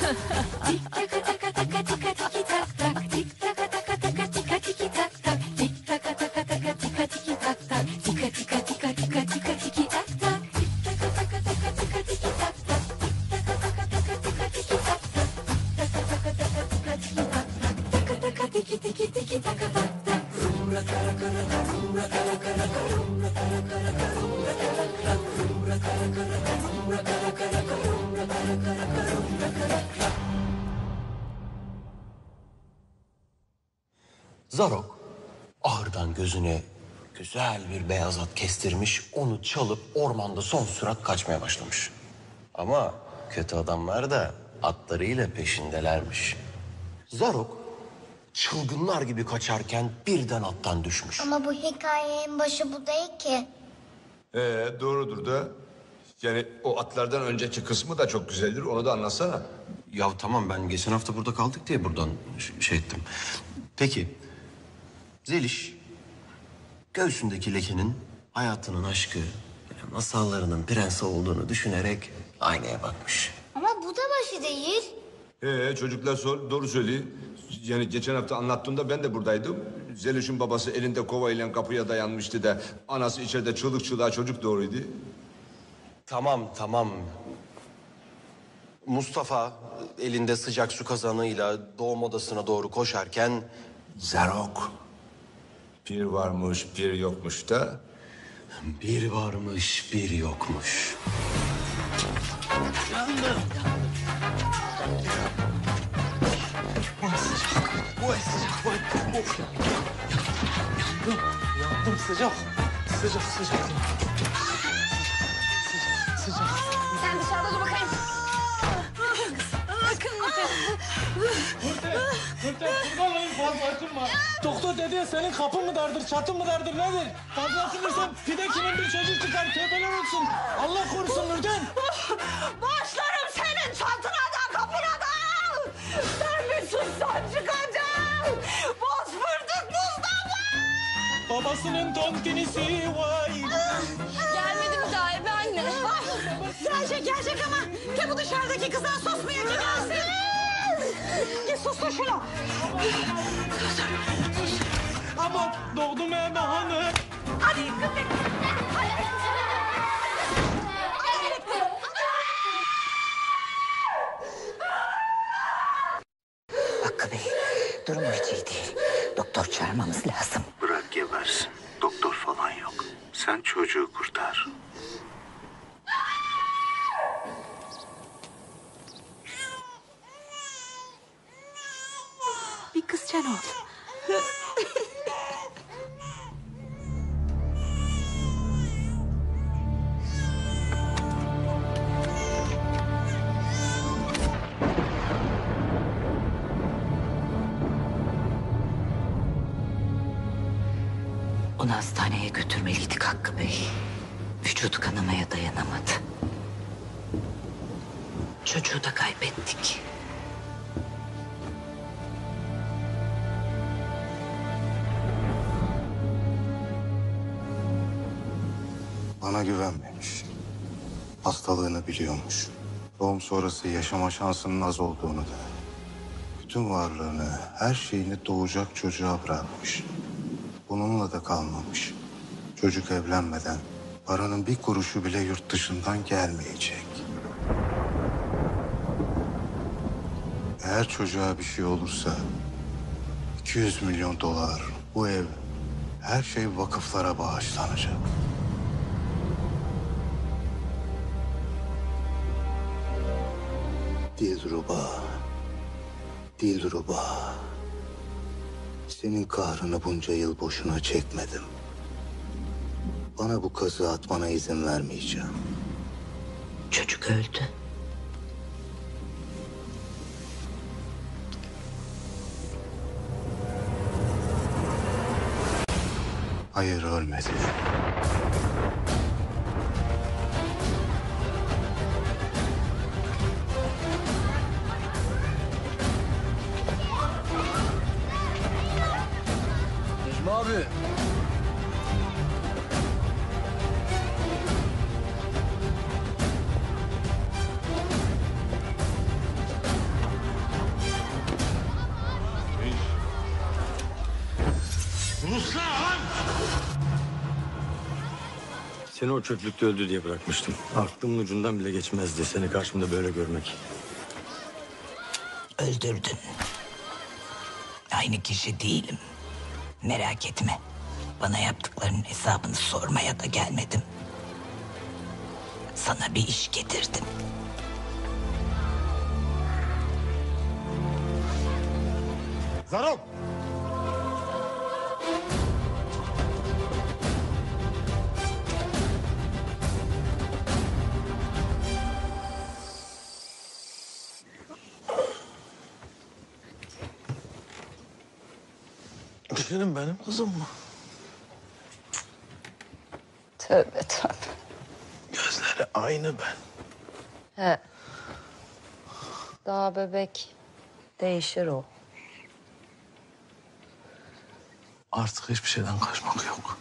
Tik taka taka taka tika tiki tak güzel bir beyaz at kestirmiş, onu çalıp ormanda son sürat kaçmaya başlamış. Ama kötü adamlar da atlarıyla peşindelermiş. Zarok çılgınlar gibi kaçarken birden attan düşmüş. Ama bu hikayenin başı bu değil ki. Ee, doğrudur da. Yani o atlardan önceki kısmı da çok güzeldir. Onu da anlatsana. Ya tamam ben geçen hafta burada kaldık diye buradan ş- şey ettim. Peki Zeliş göğsündeki lekenin hayatının aşkı, masallarının prensi olduğunu düşünerek aynaya bakmış. Ama bu da başı değil. Ee, çocuklar sor, doğru söylüyor. Yani geçen hafta anlattığımda ben de buradaydım. Zeliş'in babası elinde kovayla kapıya dayanmıştı da... ...anası içeride çığlık çığlığa çocuk doğruydu. Tamam tamam. Mustafa elinde sıcak su kazanıyla doğum odasına doğru koşarken Zarok Bir varmış, bir yokmuş da. bir varmış bir yokmuş. Yandım sıcak. Sıcak sıcak. Sıcak. Sen dışarıda dur bakayım. Nurten kurban olayım fazla açılma. Doktor dedi ya senin kapın mı dardır, çatın mı dardır nedir? Fazla açılırsan pide kimin bir çocuk çıkar tövbeler olsun. Allah korusun Nurten. Başlarım senin çantına da kapına da. Sen bir sussan çıkacağım. Bozfırdık Mustafa. Babasının tontinisi vay. Gelmedi mi daha eve anne? Gelecek gelecek ama. Ke bu dışarıdaki kızdan susmuyor ki gelsin. Git sustur şunu. Ama doğdum eve hanım. Hadi yıkın beni. Hakkı Bey, durum iyi değil. Doktor çağırmamız lazım. Bırak gebersin. Doktor falan yok. Sen çocuğu kurtar. Bir Biliyormuş. Doğum sonrası yaşama şansının az olduğunu da. Bütün varlığını, her şeyini doğacak çocuğa bırakmış. Bununla da kalmamış. Çocuk evlenmeden paranın bir kuruşu bile yurt dışından gelmeyecek. Eğer çocuğa bir şey olursa 200 milyon dolar, bu ev, her şey vakıflara bağışlanacak. Dilruba. Dilruba. Senin kahrını bunca yıl boşuna çekmedim. Bana bu kazı atmana izin vermeyeceğim. Çocuk öldü. Hayır ölmedi. Çöplükte öldü diye bırakmıştım. Aklımın ucundan bile geçmezdi seni karşımda böyle görmek. Öldürdün. Aynı kişi değilim. Merak etme. Bana yaptıklarının hesabını sormaya da gelmedim. Sana bir iş getirdim. Zarok! Senin benim kızım mı? Tövbe tövbe. Gözleri aynı ben. He. Daha bebek. Değişir o. Artık hiçbir şeyden kaçmak yok.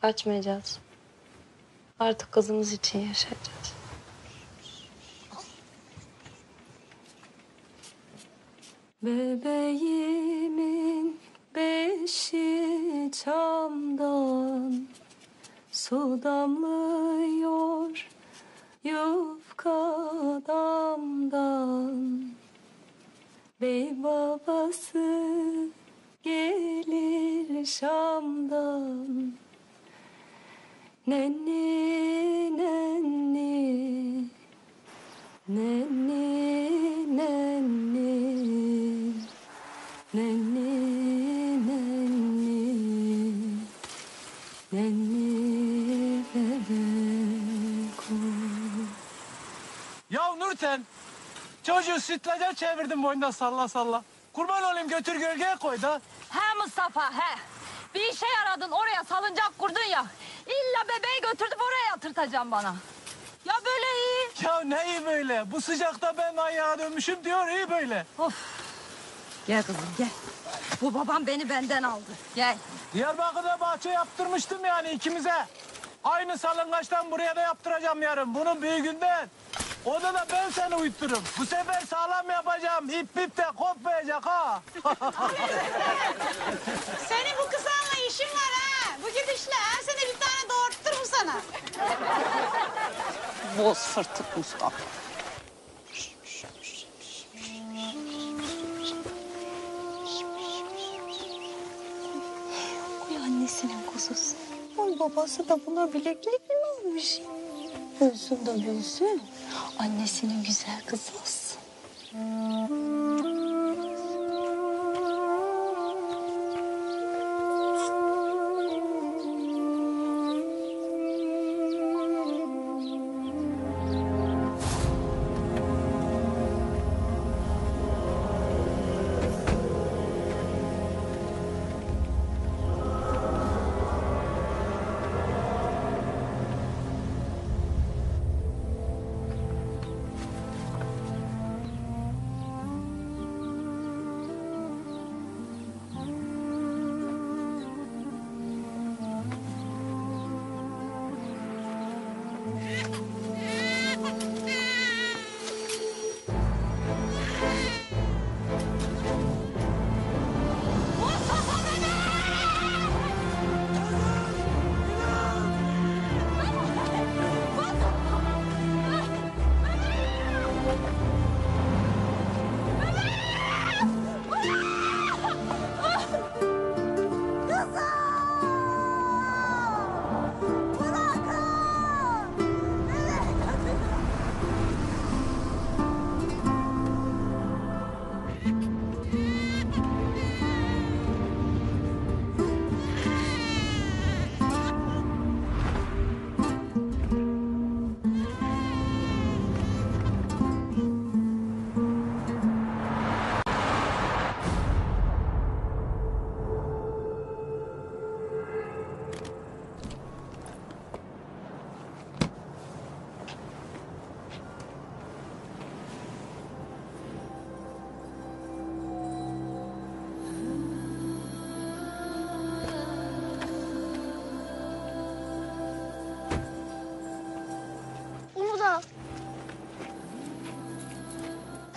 Kaçmayacağız. Artık kızımız için yaşayacağız. Bebeğimin beşi çamdan Su damlıyor yufka damdan. Bey babası gelir Şam'dan. Nenni nenni Nenni nenni Ya Nurten. Çocuğu sütlaca çevirdim boynunda salla salla. Kurban olayım götür gölgeye koy da. He Mustafa he. Bir işe yaradın oraya salıncak kurdun ya. İlla bebeği götürdüp oraya yatırtacağım bana. Ya böyle iyi. Ya ne iyi böyle. Bu sıcakta ben ayağa dönmüşüm diyor iyi böyle. Gel kızım gel. Bu babam beni benden aldı. Gel. Diyarbakır'da bahçe yaptırmıştım yani ikimize. Aynı salıngaçtan buraya da yaptıracağım yarın. Bunun büyüğünden. Orada da ben seni uyuttururum. Bu sefer sağlam yapacağım. İp ip de kopmayacak ha. Senin bu kızanla işin var ha. Bu gidişle ha seni bir tane doğurttururum sana. Boz fırtık Mustafa. Annesinin kuzusu. Oy babası da buna bileklik mi almış? Ölsün de bilsin. Annesinin güzel kızı olsun.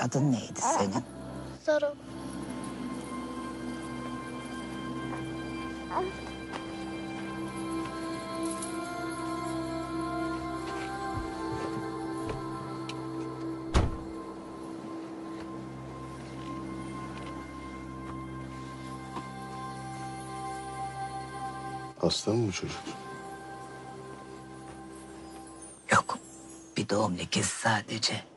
Adın neydi senin? Zoruk. Hasta mı bu çocuk? Yok. Bir doğum lekesi sadece.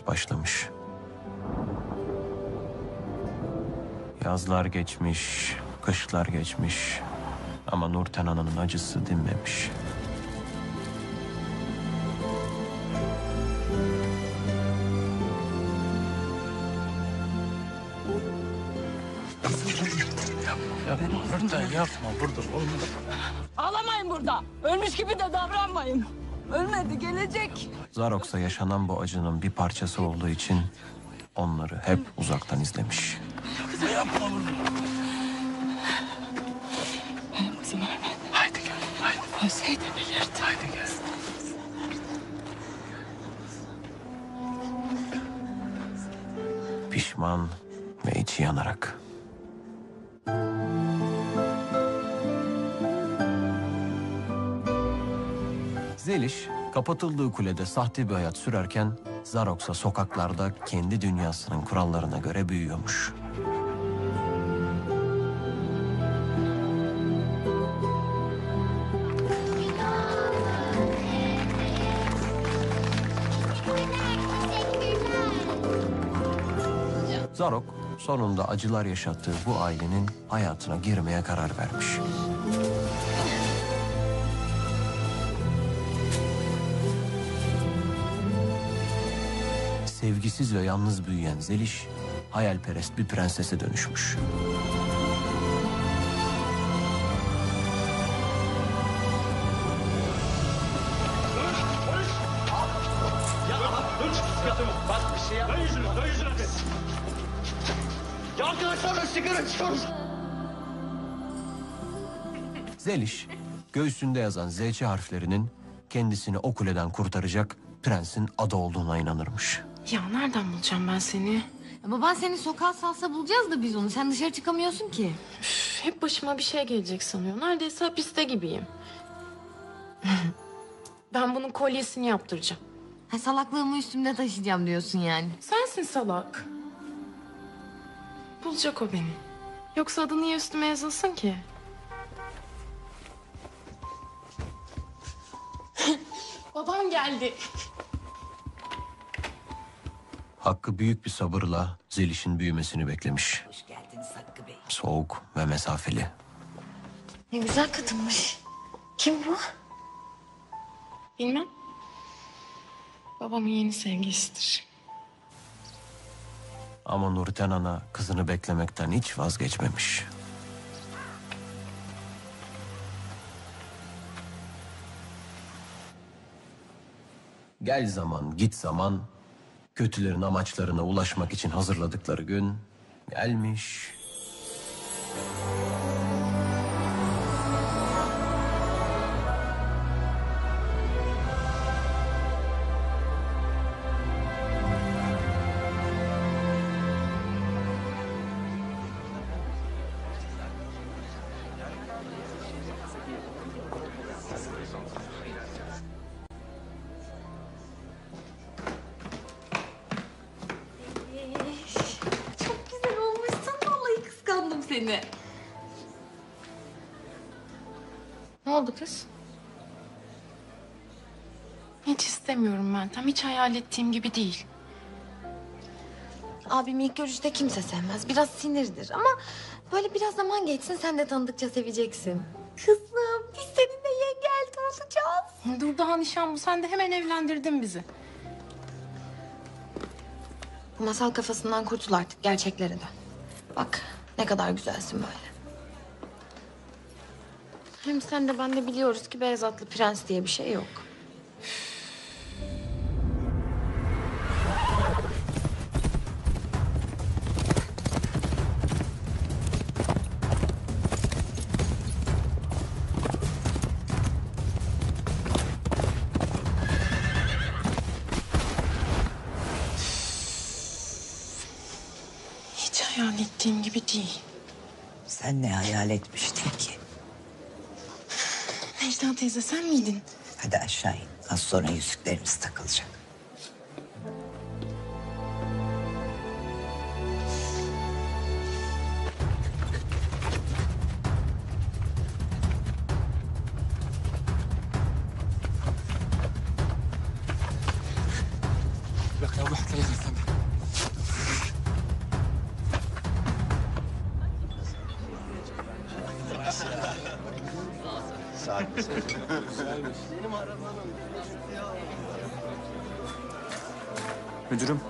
Hayat başlamış. Yazlar geçmiş, kışlar geçmiş. Ama Nurten Ana'nın acısı dinmemiş. Ağlamayın burada. Ölmüş gibi de davranmayın. Ölmedi gelecek. Zarok'sa yaşanan bu acının bir parçası olduğu için onları hep uzaktan izlemiş. Ölseydi bilirdi. Haydi gel. Pişman kapatıldığı kulede sahte bir hayat sürerken Zaroksa sokaklarda kendi dünyasının kurallarına göre büyüyormuş. Zarok sonunda acılar yaşattığı bu ailenin hayatına girmeye karar vermiş. Sevgisiz ve yalnız büyüyen Zeliş, hayalperest bir prensese dönüşmüş. Zeliş, göğsünde yazan ZC harflerinin kendisini o kuleden kurtaracak prensin adı olduğuna inanırmış. Ya nereden bulacağım ben seni? Ya baban seni sokağa salsa bulacağız da biz onu. Sen dışarı çıkamıyorsun ki. Üf, hep başıma bir şey gelecek sanıyor. Neredeyse hapiste gibiyim. ben bunun kolyesini yaptıracağım. Ha, salaklığımı üstümde taşıyacağım diyorsun yani. Sensin salak. Bulacak o beni. Yoksa adı niye üstüme yazılsın ki? Babam geldi. Hakkı büyük bir sabırla Zeliş'in büyümesini beklemiş. Hoş geldiniz Hakkı Bey. Soğuk ve mesafeli. Ne güzel kadınmış. Kim bu? Bilmem. Babamın yeni sevgilisidir. Ama Nurten Ana kızını beklemekten hiç vazgeçmemiş. Gel zaman, git zaman, kötülerin amaçlarına ulaşmak için hazırladıkları gün gelmiş. Meltem. Hiç hayal ettiğim gibi değil. Abim ilk görüşte kimse sevmez. Biraz sinirdir ama böyle biraz zaman geçsin sen de tanıdıkça seveceksin. Kızım biz seninle yenge elti olacağız. Dur daha nişan bu. Sen de hemen evlendirdin bizi. Bu masal kafasından kurtul artık gerçeklere dön. Bak ne kadar güzelsin böyle. Hem sen de ben de biliyoruz ki beyaz atlı prens diye bir şey yok. Sen ne hayal etmiştin ki? Necla teyze sen miydin? Hadi aşağı in. Az sonra yüzüklerimiz takılacak. Müdürüm.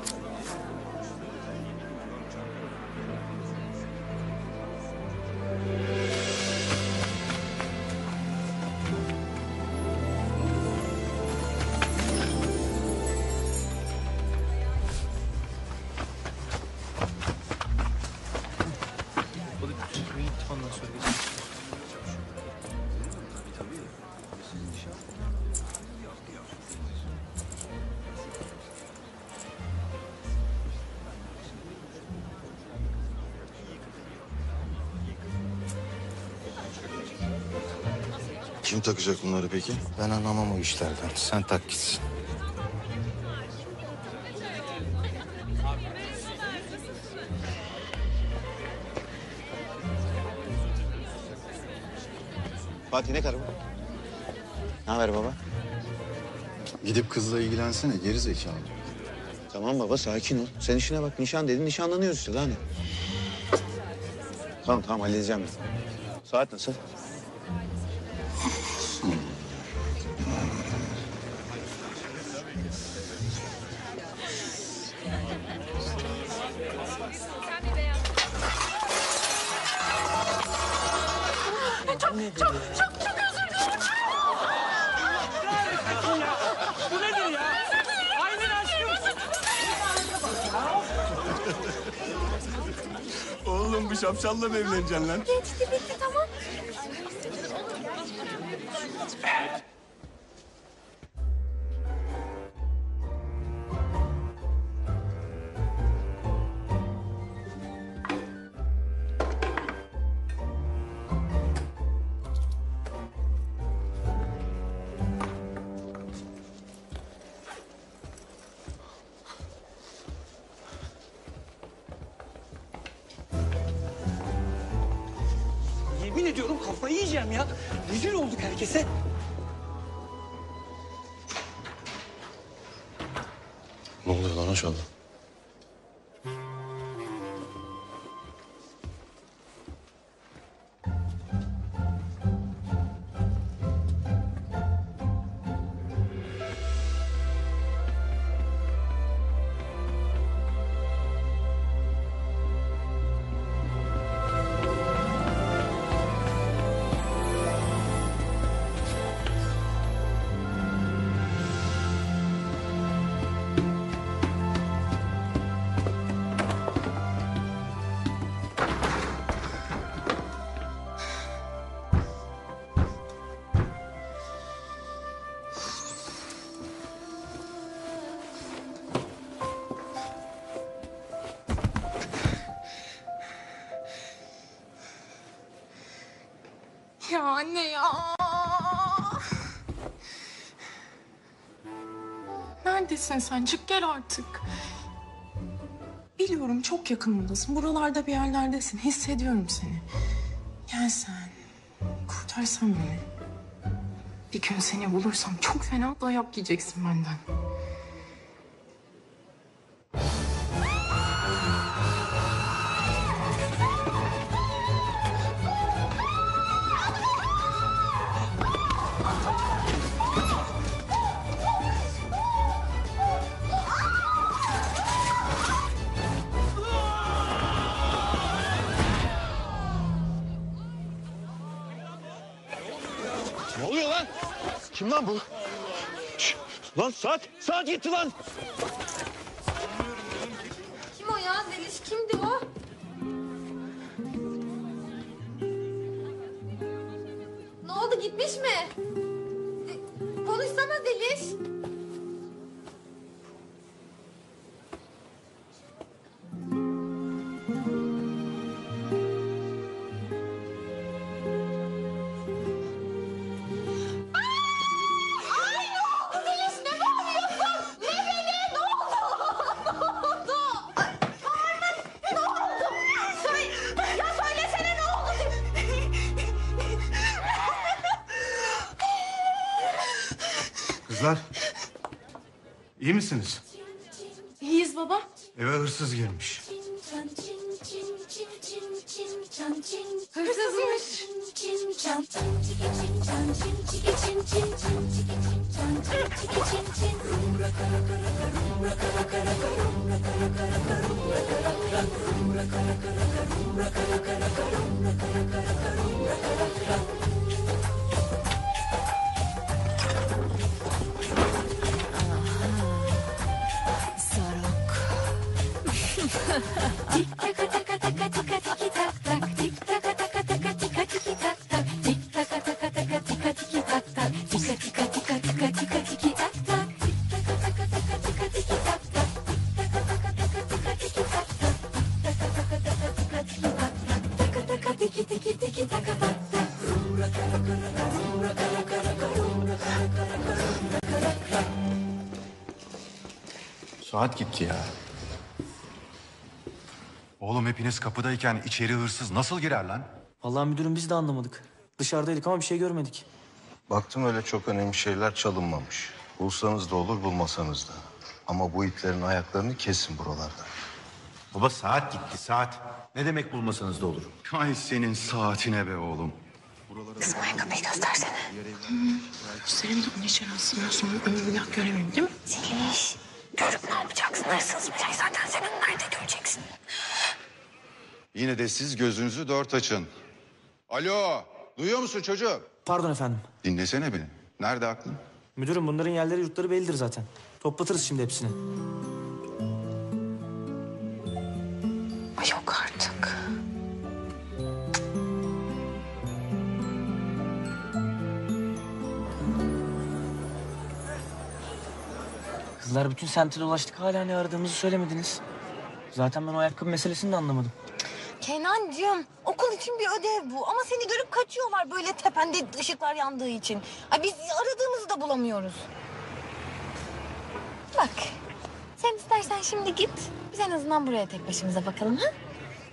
Takacak bunları peki? Ben anlamam o işlerden. Sen tak gitsin. Fatih ne kadar bu? Ne haber baba? Gidip kızla ilgilensene geri zekalı. Tamam baba sakin ol. Sen işine bak nişan dedin nişanlanıyoruz işte daha ne? Tamam tamam halledeceğim ben. Saat nasıl? Şapşalla mı evleneceksin lan? Geçti Ya anne ya. Neredesin sen? Çık gel artık. Biliyorum çok yakınımdasın. Buralarda bir yerlerdesin. Hissediyorum seni. Gel sen. Kurtarsan beni. Bir gün seni bulursam çok fena dayak yiyeceksin benden. Lan saat, saat gitti lan. İyi misiniz? İyiyiz baba. Eve hırsız girmiş. Hırsızmış. Tik taka taka taka tika tiki tak tak tik taka taka taka tika tak tak tik taka taka taka tika tiki tak tak tika tika tika tika tika tiki tak tak tik taka taka taka tika tiki tak tak tik taka taka taka tak tak tik taka taka taka tika tiki tak tak tak tak Saat gitti ya. Hepiniz kapıdayken içeri hırsız nasıl girer lan? Vallahi müdürüm biz de anlamadık. Dışarıdaydık ama bir şey görmedik. Baktım öyle çok önemli şeyler çalınmamış. Bulsanız da olur, bulmasanız da. Ama bu itlerin ayaklarını kesin buralarda. Baba saat gitti saat. Ne demek bulmasanız da olur. Ay senin saatine be oğlum. Kızım ayakkabıyı göstersene. Göstereyim de onu içeri alsınlar sonra ömür billah göremeyeyim değil mi? Zeliş. Görüp ne yapacaksın? Hırsızmış. Ay zaten sen onu nerede göreceksin? Yine de siz gözünüzü dört açın. Alo, duyuyor musun çocuğum? Pardon efendim. Dinlesene beni. Nerede aklın? Müdürüm bunların yerleri yurtları bellidir zaten. Toplatırız şimdi hepsini. Ay yok artık. Kızlar bütün semti dolaştık hala ne aradığımızı söylemediniz. Zaten ben o ayakkabı meselesini de anlamadım. Kenancığım okul için bir ödev bu ama seni görüp kaçıyorlar böyle tepende ışıklar yandığı için. Ay biz aradığımızı da bulamıyoruz. Bak sen istersen şimdi git biz en azından buraya tek başımıza bakalım ha?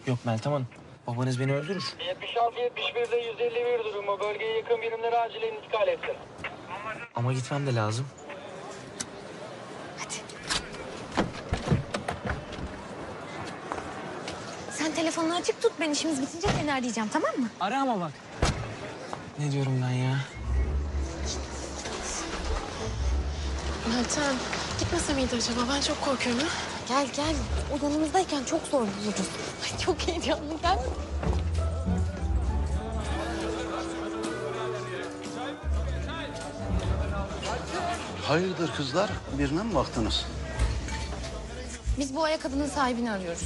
Yok Meltem Hanım. Babanız beni öldürür. 76-71'de 151 durumu. Bölgeye yakın birimlere acilen intikal etsin. Ama gitmem de lazım. Sen telefonunu açık tut ben işimiz bitince seni arayacağım tamam mı? Ara ama bak. Ne diyorum ben ya? Meltem gitmese miydi acaba? Ben çok korkuyorum. ha? Gel gel o yanımızdayken çok zor buluruz. Ay çok heyecanlı gel. Hayırdır kızlar? Birine mi baktınız? Biz bu ayakkabının sahibini arıyoruz.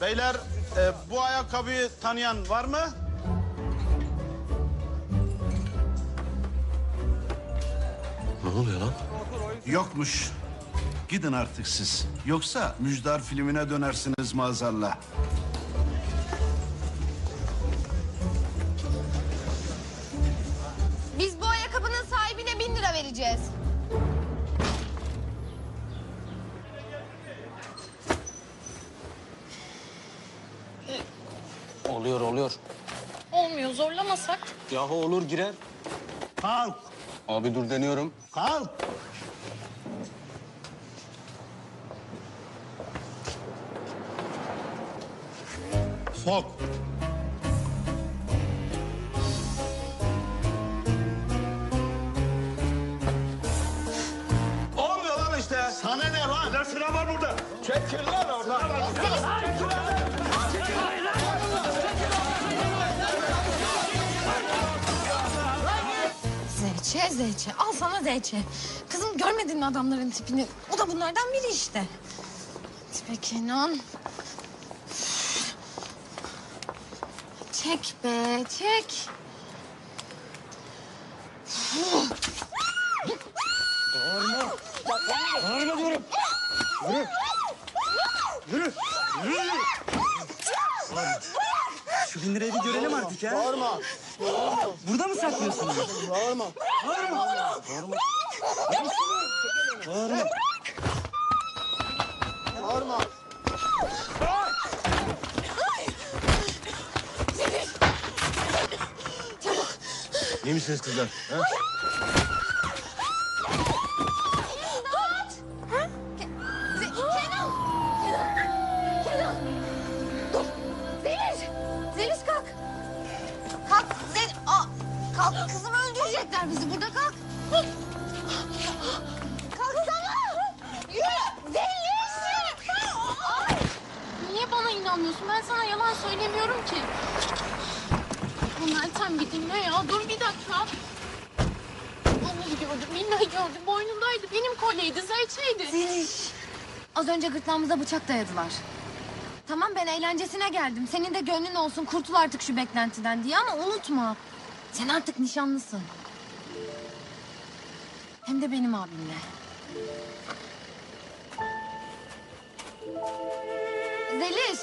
Beyler e, bu ayakkabıyı tanıyan var mı? Ne oluyor lan? Yokmuş. Gidin artık siz. Yoksa Müjdar filmine dönersiniz maazallah. Biz bu ayakkabının sahibine bin lira vereceğiz. Oluyor oluyor. Olmuyor zorlamasak. Yahu olur girer. Kalk. Abi dur deniyorum. Kalk. Sok. Olmuyor lan işte. Sana ne lan? De sıra var burada. Çekil lan oradan. Zeyçe, Zeyçe. Al sana Zeyçe. Kızım görmedin mi adamların tipini? O da bunlardan biri işte. Tipe Kenan. Çek be, çek. Bağırma. Bağırma diyorum. Yürü. Yürü. Yürü. Şu bin lirayı bir görelim artık ya. Bağırma. Burada mı saklıyorsunuz? Bağırma. Bağırma. Bağırma. Bağırma. Bağırma. İyi misiniz kızlar? Ha? Kalk kızımı öldürecekler bizi. Burada kalk. Kalksana! Yürü! Zeliş! Ay! Niye bana inanmıyorsun? Ben sana yalan söylemiyorum ki. Meltem bir dinle ya. Dur bir dakika. Vallahi gördüm. Billahi gördüm. Boynundaydı. Benim kolyeydi. Zeyçeydi. Zeliş! Az önce gırtlağımıza bıçak dayadılar. Tamam ben eğlencesine geldim. Senin de gönlün olsun kurtul artık şu beklentiden diye ama unutma. Sen artık nişanlısın. Hem de benim abimle. Zeliş!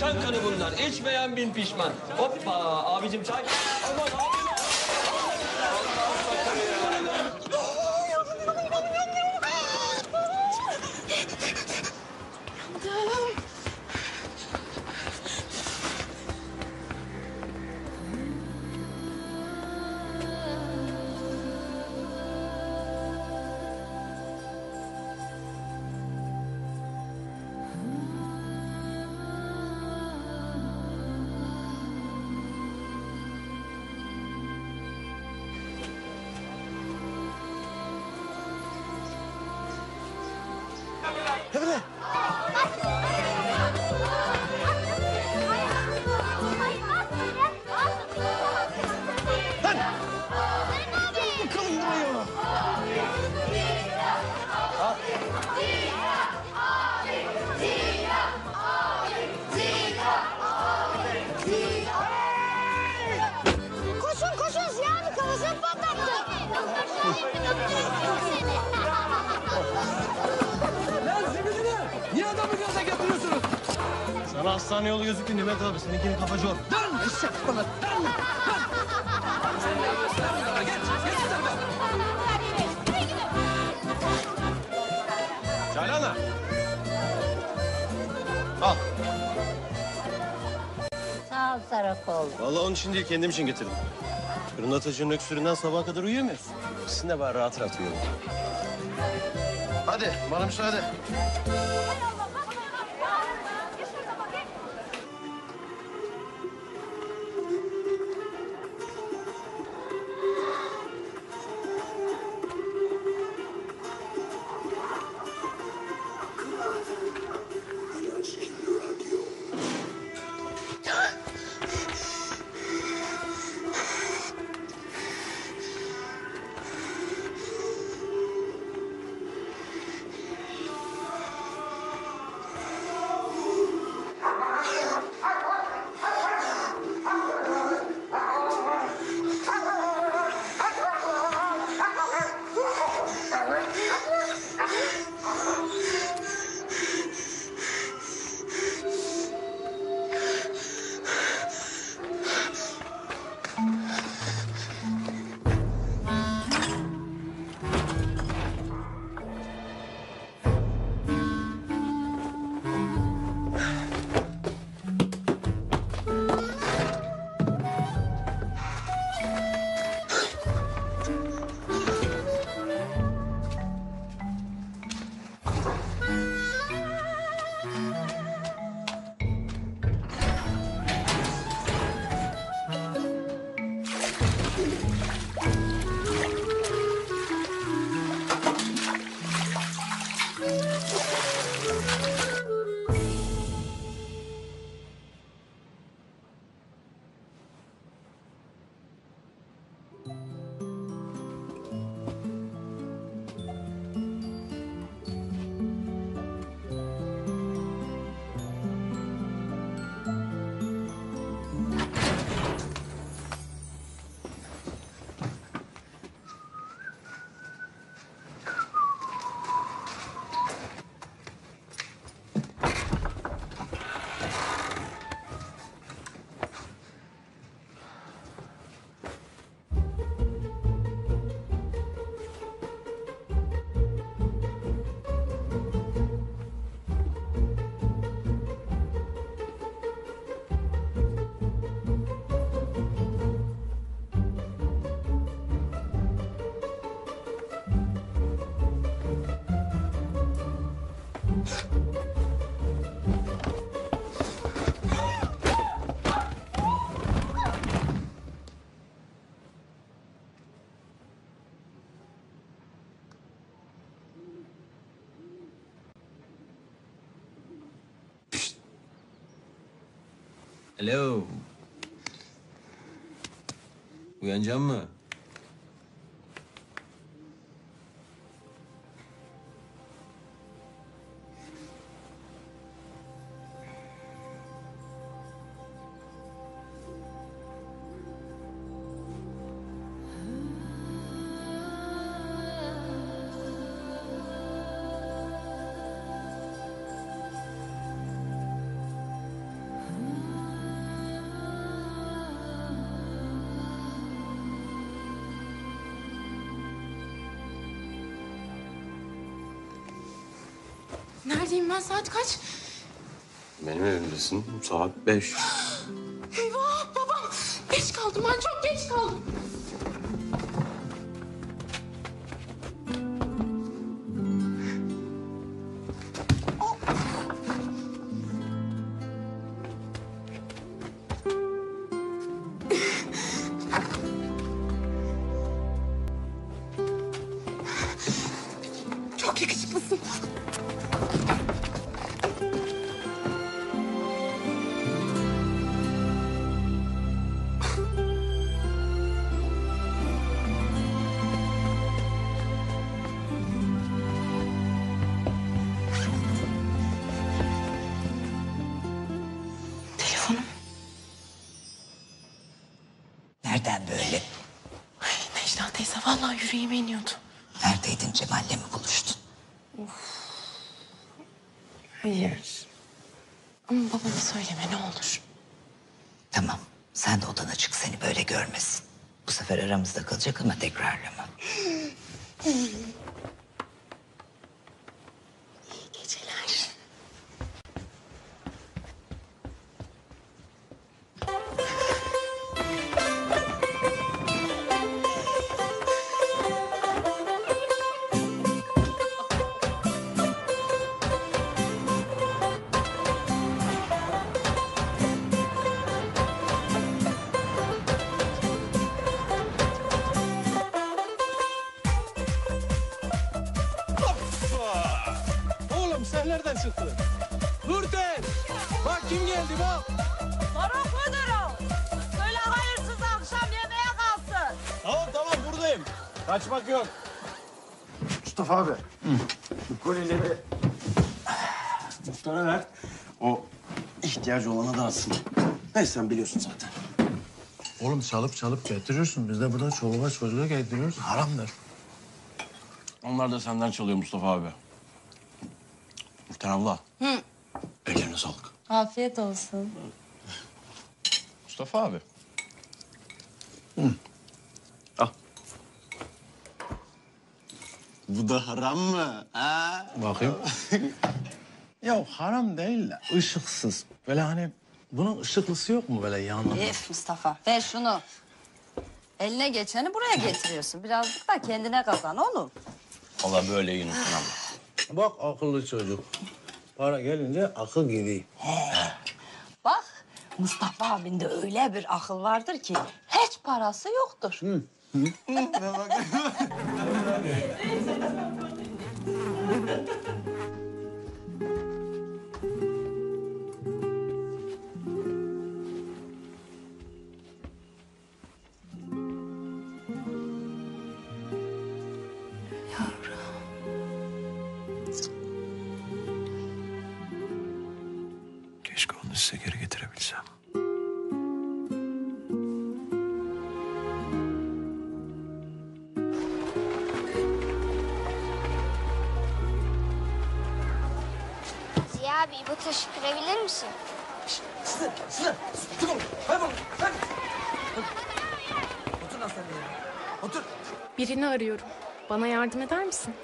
Tavşan kanı bunlar. İçmeyen bin pişman. Hoppa abicim çay. Sağ ol Sarakol. Vallahi onun için değil kendim için getirdim. Fırında taşının öksürüğünden sabaha kadar uyuyamıyorsun. Sizin de bari rahat rahat uyuyun. Hadi bana müsaade. Uyanacak mı? Neredeyim ben? Saat kaç? Benim evimdesin. Saat beş. Eyvah babam. Geç kaldım ben çok geç kaldım. Neyse sen biliyorsun zaten. Oğlum çalıp çalıp getiriyorsun. Biz de burada çoluğa çocuğa getiriyoruz. Haramdır. Onlar da senden çalıyor Mustafa abi. Muhtar abla. Hı. Ellerine sağlık. Afiyet olsun. Mustafa abi. Bu da haram mı? Ha? Bakayım. ya haram değil de ışıksız. Böyle hani bunun ışıklısı yok mu böyle yanında? Ef Mustafa ver şunu. Eline geçeni buraya getiriyorsun. Birazcık da kendine kazan oğlum. Valla böyle Nurten abla. Bak akıllı çocuk. Para gelince akıl gidiyor. Bak Mustafa abinde öyle bir akıl vardır ki hiç parası yoktur. Keşke onu size geri getirebilsem. Ziya abi bu taşı kırabilir misin? Sıra, sıra. Dur oğlum. Kaybol. Kaybol. Otur lan sen de. Otur. Birini arıyorum. Bana yardım eder misin?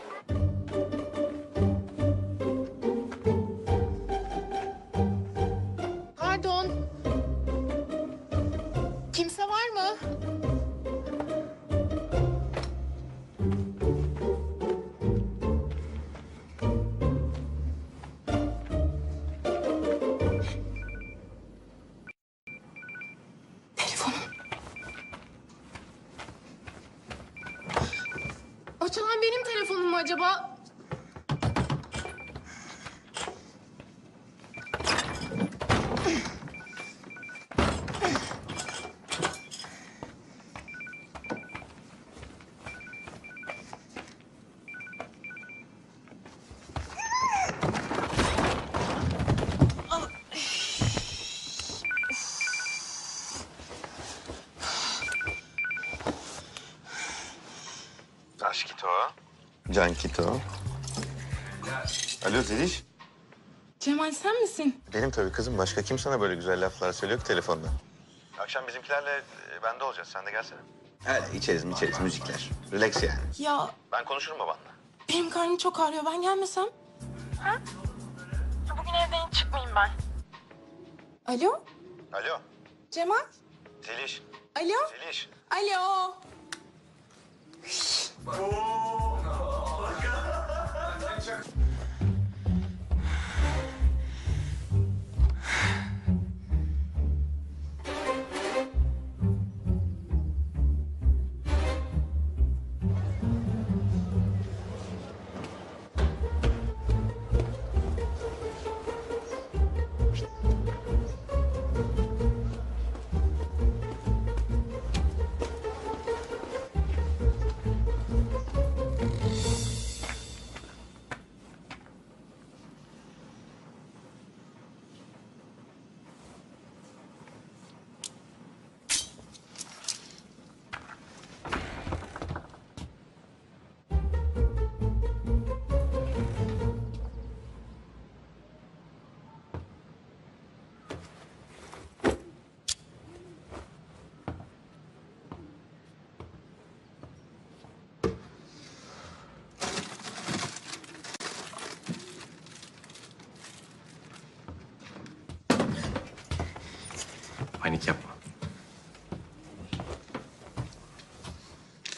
Cankito. Alo Zeliş. Cemal sen misin? Benim tabii kızım. Başka kim sana böyle güzel laflar söylüyor ki telefonda? Akşam bizimkilerle e, bende olacağız. Sen de gelsene. Öyle içeriz içeriz müzikler. Relax yani. Ya Ben konuşurum babanla. benim karnım çok ağrıyor. Ben gelmesem? Ha? Bugün evden hiç çıkmayayım ben. Alo? Alo. Cemal? Zeliş. Alo? Zeliş. Alo? Panik yapma.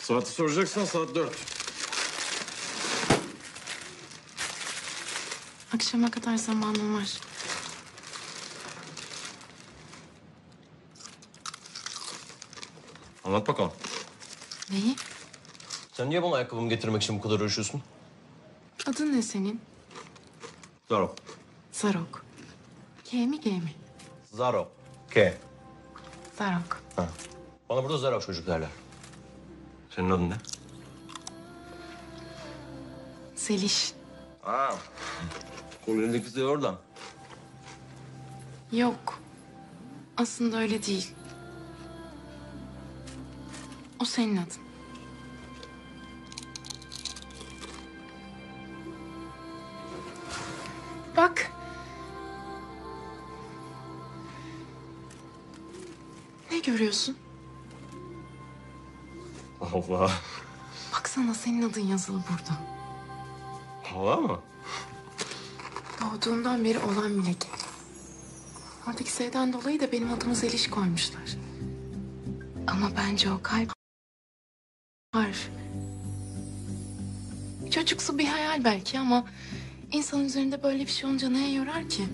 Saati soracaksan saat dört. Akşama kadar zamanım var. Anlat bakalım. Neyi? Sen niye bana ayakkabımı getirmek için bu kadar uğraşıyorsun? Adın ne senin? Zaro. Zarok. K mi G mi? Zaro. K. Zarok. Ha. Bana burada Zaro çocuk derler. Senin adın ne? Seliş. Aa. Kolundaki de oradan. Yok. Aslında öyle değil. O senin adın. Allah. Baksana senin adın yazılı burada. Allah mı? Doğduğundan beri olan leke. Oradaki sevden dolayı da benim adımı Zeliş koymuşlar. Ama bence o kalp harf. Çocuksu bir hayal belki ama insan üzerinde böyle bir şey olunca neye yorar ki?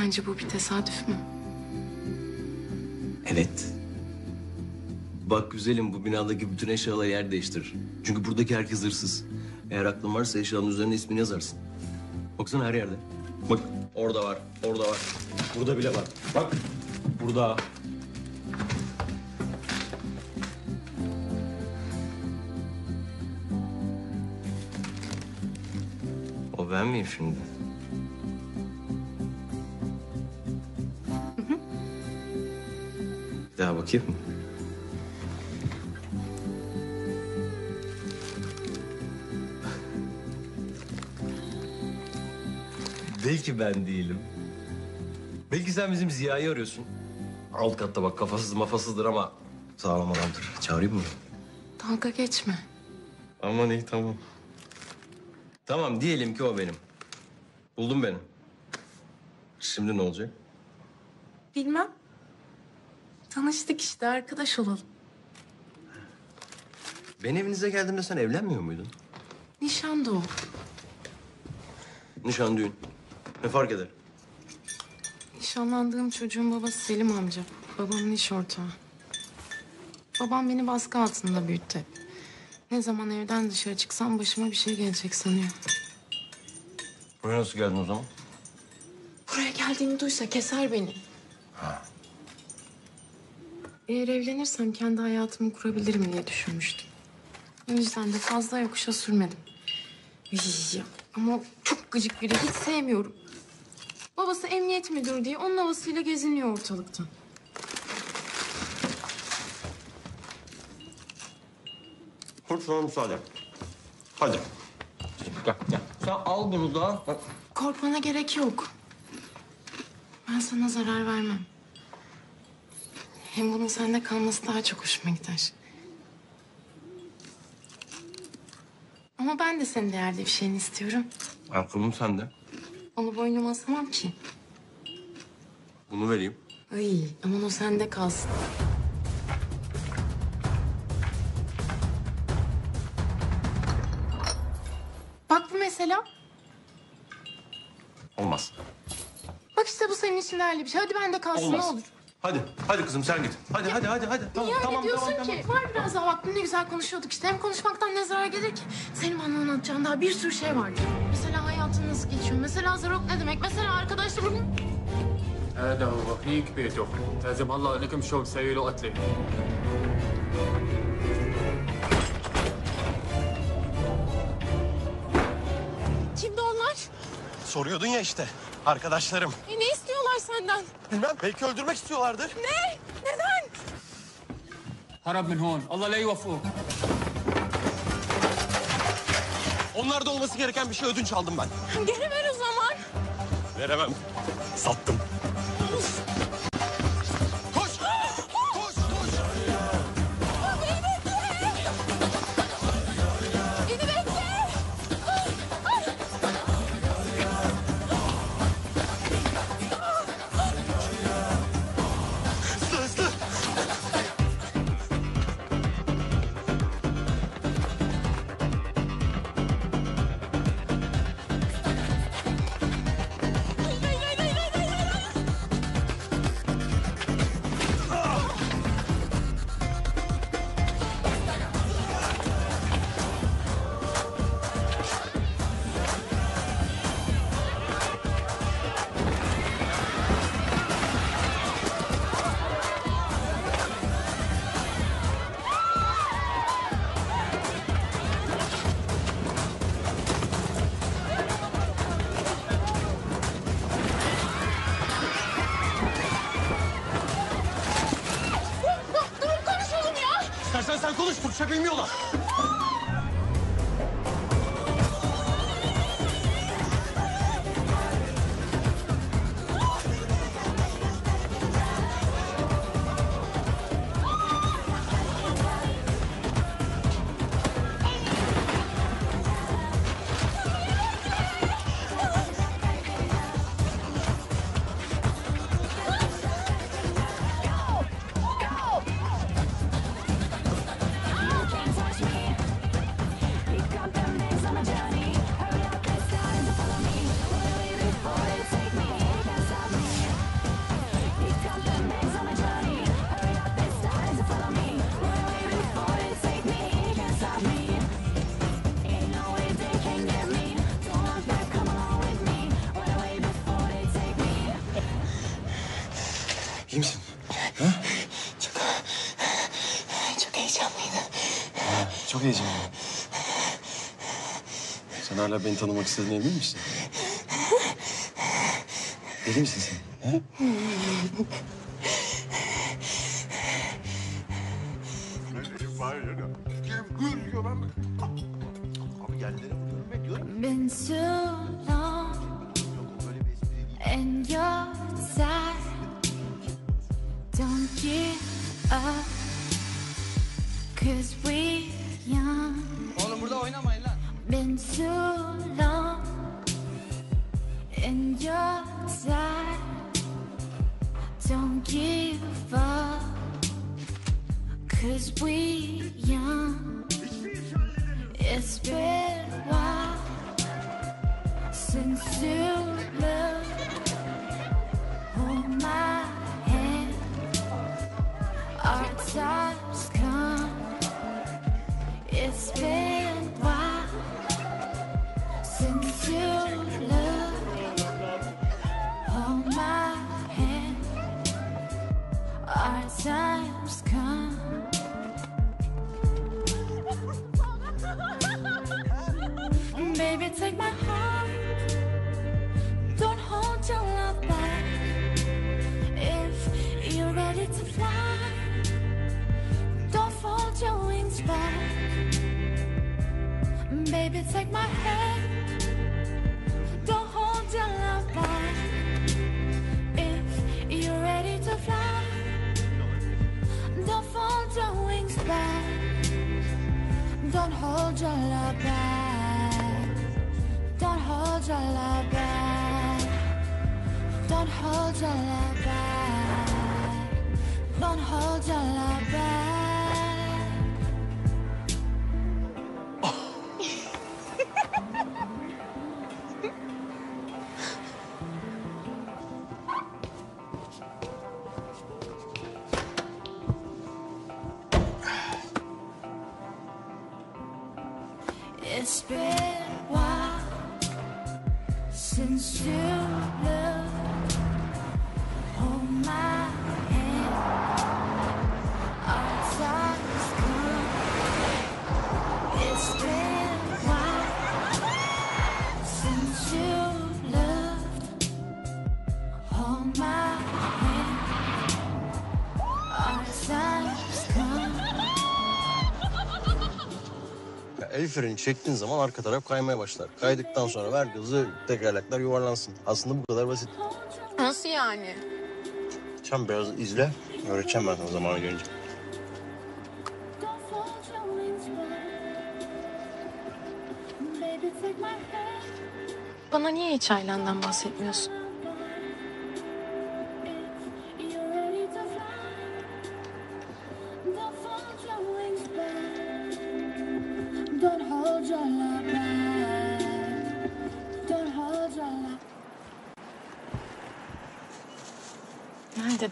Sence bu bir tesadüf mü? Evet. Bak güzelim bu binadaki bütün eşyalar yer değiştirir. Çünkü buradaki herkes hırsız. Eğer aklın varsa eşyanın üzerine ismini yazarsın. Baksana her yerde. Bak orada var, orada var. Burada bile var. Bak burada. O ben miyim şimdi? Bakayım? Belki ben değilim. Belki sen bizim Ziya'yı arıyorsun. Alt katta bak kafasız mafasızdır ama sağlam adamdır. Çağırayım mı? Dalga geçme. Aman iyi tamam. Tamam diyelim ki o benim. Buldum beni. Şimdi ne olacak? Bilmem. Tanıştık işte arkadaş olalım. Ben evinize geldiğimde sen evlenmiyor muydun? Nişan da o. Nişan düğün. Ne fark eder? Nişanlandığım çocuğun babası Selim amca. babamın iş ortağı. Babam beni baskı altında büyüttü. Ne zaman evden dışarı çıksam başıma bir şey gelecek sanıyor. Buraya nasıl geldin o zaman? Buraya geldiğimi duysa keser beni. Eğer evlenirsem kendi hayatımı kurabilirim diye düşünmüştüm. O yüzden de fazla yokuşa sürmedim. Iy, ama çok gıcık biri. Hiç sevmiyorum. Babası emniyet müdürü diye onun havasıyla geziniyor ortalıkta. Hadi sana müsaade. Hadi. Gel, gel. Sen al bunu da. Korkmana gerek yok. Ben sana zarar vermem. Hem bunun sende kalması daha çok hoşuma gider. Ama ben de senin değerli bir şeyini istiyorum. Ayakkabım sende. Onu boynuma asamam ki. Bunu vereyim. Ay aman o sende kalsın. Bak bu mesela. Olmaz. Bak işte bu senin için değerli bir şey. Hadi bende kalsın Olmaz. ne olur. Hadi. Hadi kızım sen git. Hadi hadi hadi hadi. Tamam Niye öyle tamam diyorsun tamam. ki? tamam. Var biraz daha vaktim ne güzel konuşuyorduk işte. Hem konuşmaktan ne zarar gelir ki? Senin bana anlatacağın daha bir sürü şey vardı. Mesela hayatın nasıl geçiyor? Mesela zarok ne demek? Mesela arkadaşlarım... هذا هو هيك بيته لازم هلا انكم شو مسوي له قتله Kimdi onlar? Soruyordun ya işte. Arkadaşlarım. E, ne istiyorlar senden? Bilmem. Belki öldürmek istiyorlardır. Ne? Neden? Harap min hon. Allah la. Onlarda olması gereken bir şey ödünç aldım ben. Geri ver o zaman. Veremem. Sattım. Çok heyecanlı. Sen hala beni tanımak istediğine emin misin? Deli misin sen? Freni çektiğin zaman arka taraf kaymaya başlar. Kaydıktan sonra ver gazı tekerlekler yuvarlansın. Aslında bu kadar basit. Nasıl yani? Sen biraz izle. Öğreteceğim ben sana zamanı gelince. Bana niye hiç ailenden bahsetmiyorsun?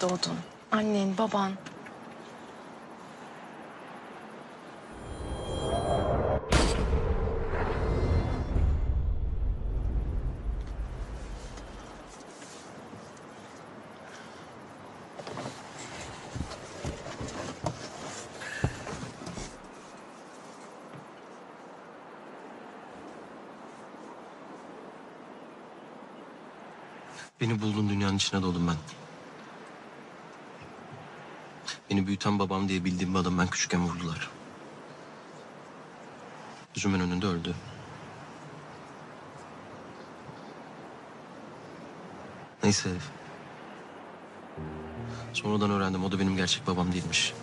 Doğdun? Annen, baban. Beni buldun dünyanın içine doğdum ben. Beni büyüten babam diye bildiğim bir adam ben küçükken vurdular. Gözümün önünde öldü. Neyse herif. Sonradan öğrendim o da benim gerçek babam değilmiş.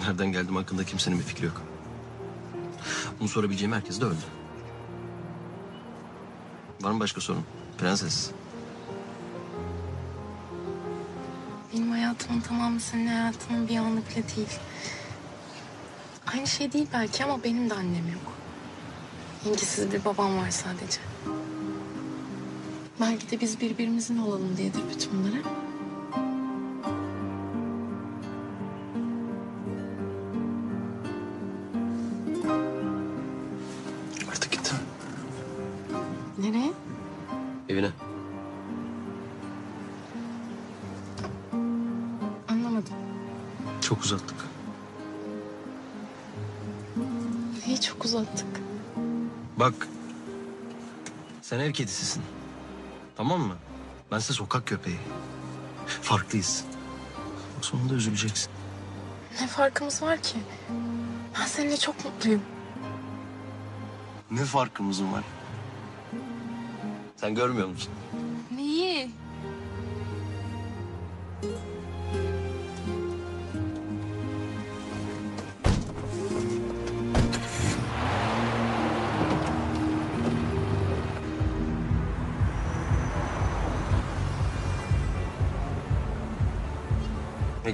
Nereden geldim hakkında kimsenin bir fikri yok. Bunu sorabileceğim herkes de öldü. Var mı başka sorun? Prenses. Hayatımın tamamı senin hayatının bir anı bile değil. Aynı şey değil belki ama benim de annem yok. İlgisiz bir babam var sadece. Belki de biz birbirimizin olalım diyedir bütün bunları. Bak. Sen ev kedisisin. Tamam mı? Bense sokak köpeği. Farklıyız. Sonunda üzüleceksin. Ne farkımız var ki? Ben seninle çok mutluyum. Ne farkımızın var? Sen görmüyor musun?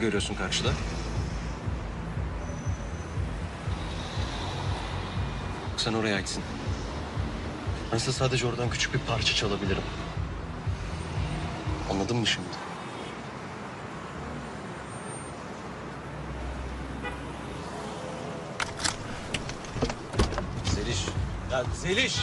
görüyorsun karşıda? Sen oraya aitsin. Ben size sadece oradan küçük bir parça çalabilirim. Anladın mı şimdi? Zeliş. Ya Zeliş.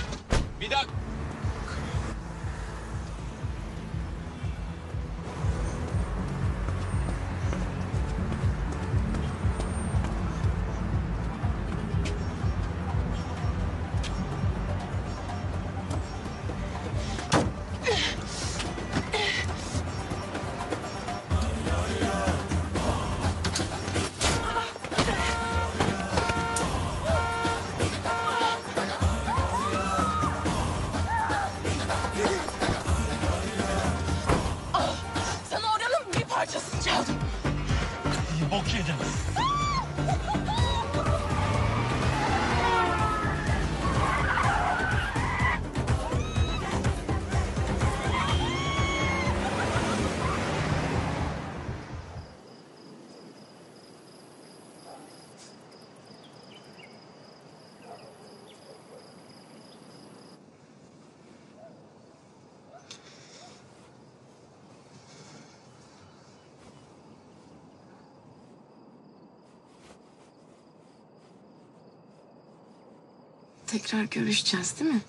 Tekrar görüşeceğiz değil mi?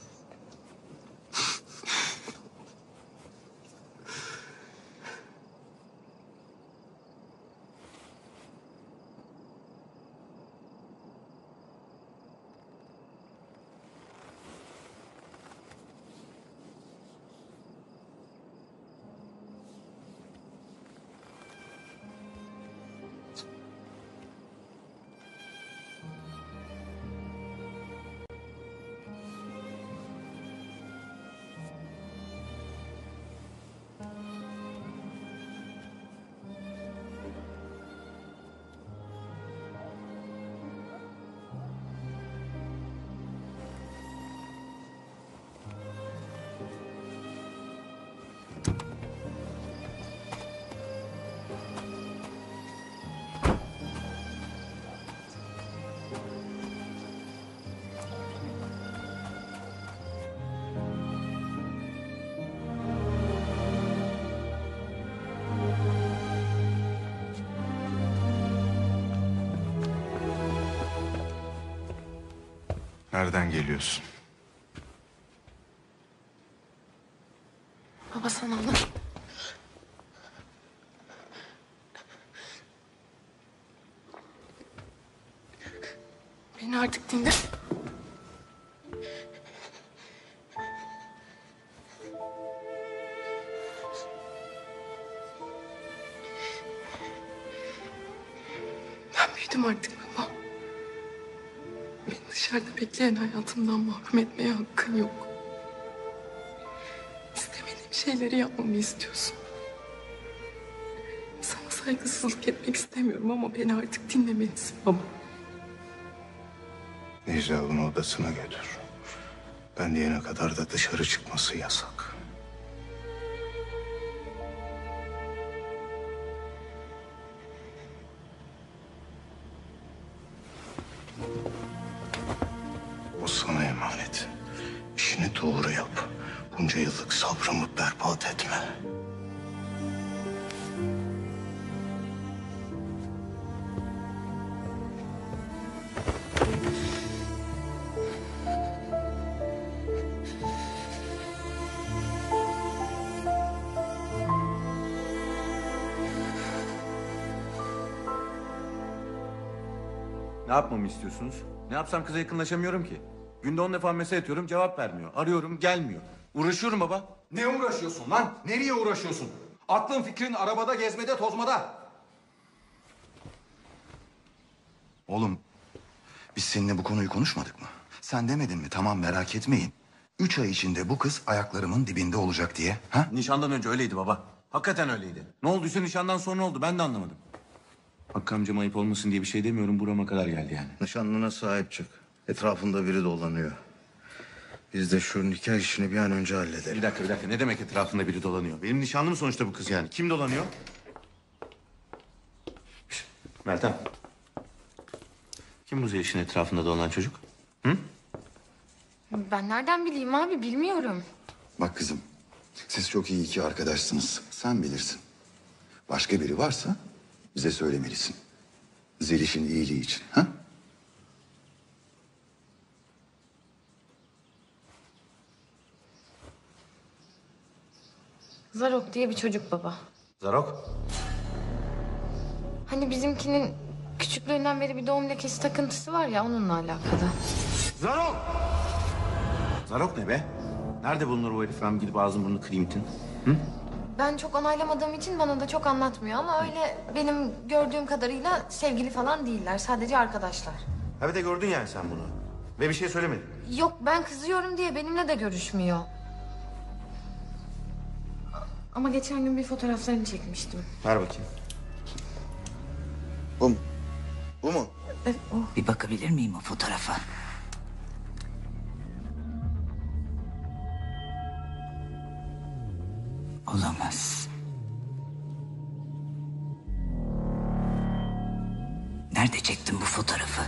Nereden geliyorsun? Baba sana anlat. Beni artık dinle. Ben büyüdüm artık dışarıda bekleyen hayatımdan mahrum etmeye hakkın yok. İstemediğim şeyleri yapmamı istiyorsun. Sana saygısızlık etmek istemiyorum ama beni artık dinlemelisin baba. Necla'nın odasına götür. Ben diyene kadar da dışarı çıkması yasak. İşini doğru yap. Bunca yıllık sabrımı berbat etme. Ne yapmamı istiyorsunuz? Ne yapsam kıza yakınlaşamıyorum ki. Günde on defa mesaj atıyorum cevap vermiyor. Arıyorum gelmiyor. Uğraşıyorum baba. Ne uğraşıyorsun lan? Nereye uğraşıyorsun? Aklın fikrin arabada, gezmede, tozmada. Oğlum biz seninle bu konuyu konuşmadık mı? Sen demedin mi tamam merak etmeyin. Üç ay içinde bu kız ayaklarımın dibinde olacak diye. Ha? Nişandan önce öyleydi baba. Hakikaten öyleydi. Ne olduysa nişandan sonra oldu ben de anlamadım. Hakkı amcam ayıp olmasın diye bir şey demiyorum burama kadar geldi yani. Nişanlına sahip çık. Etrafında biri dolanıyor. Biz de şu nikah işini bir an önce halledelim. Bir dakika bir dakika ne demek etrafında biri dolanıyor? Benim nişanlım sonuçta bu kız yani. Kim dolanıyor? Şişt, Meltem. Kim bu Zeliş'in etrafında dolanan çocuk? Ben nereden bileyim abi bilmiyorum. Bak kızım siz çok iyi iki arkadaşsınız. Sen bilirsin. Başka biri varsa bize söylemelisin. Zeliş'in iyiliği için. Ha? Zarok diye bir çocuk baba. Zarok. Hani bizimkinin küçüklüğünden beri bir doğum lekesi takıntısı var ya onunla alakalı. Zarok! Zarok ne be? Nerede bulunur bu herif? Ben gidip ağzını burnunu kırayım itin. Ben çok onaylamadığım için bana da çok anlatmıyor ama öyle benim gördüğüm kadarıyla sevgili falan değiller. Sadece arkadaşlar. Ha bir de gördün yani sen bunu. Ve bir şey söylemedin. Yok ben kızıyorum diye benimle de görüşmüyor. Ama geçen gün bir fotoğraflarını çekmiştim. Ver bakayım. Bu mu? Bu mu? Bir bakabilir miyim o fotoğrafa? Olamaz. Nerede çektin bu fotoğrafı?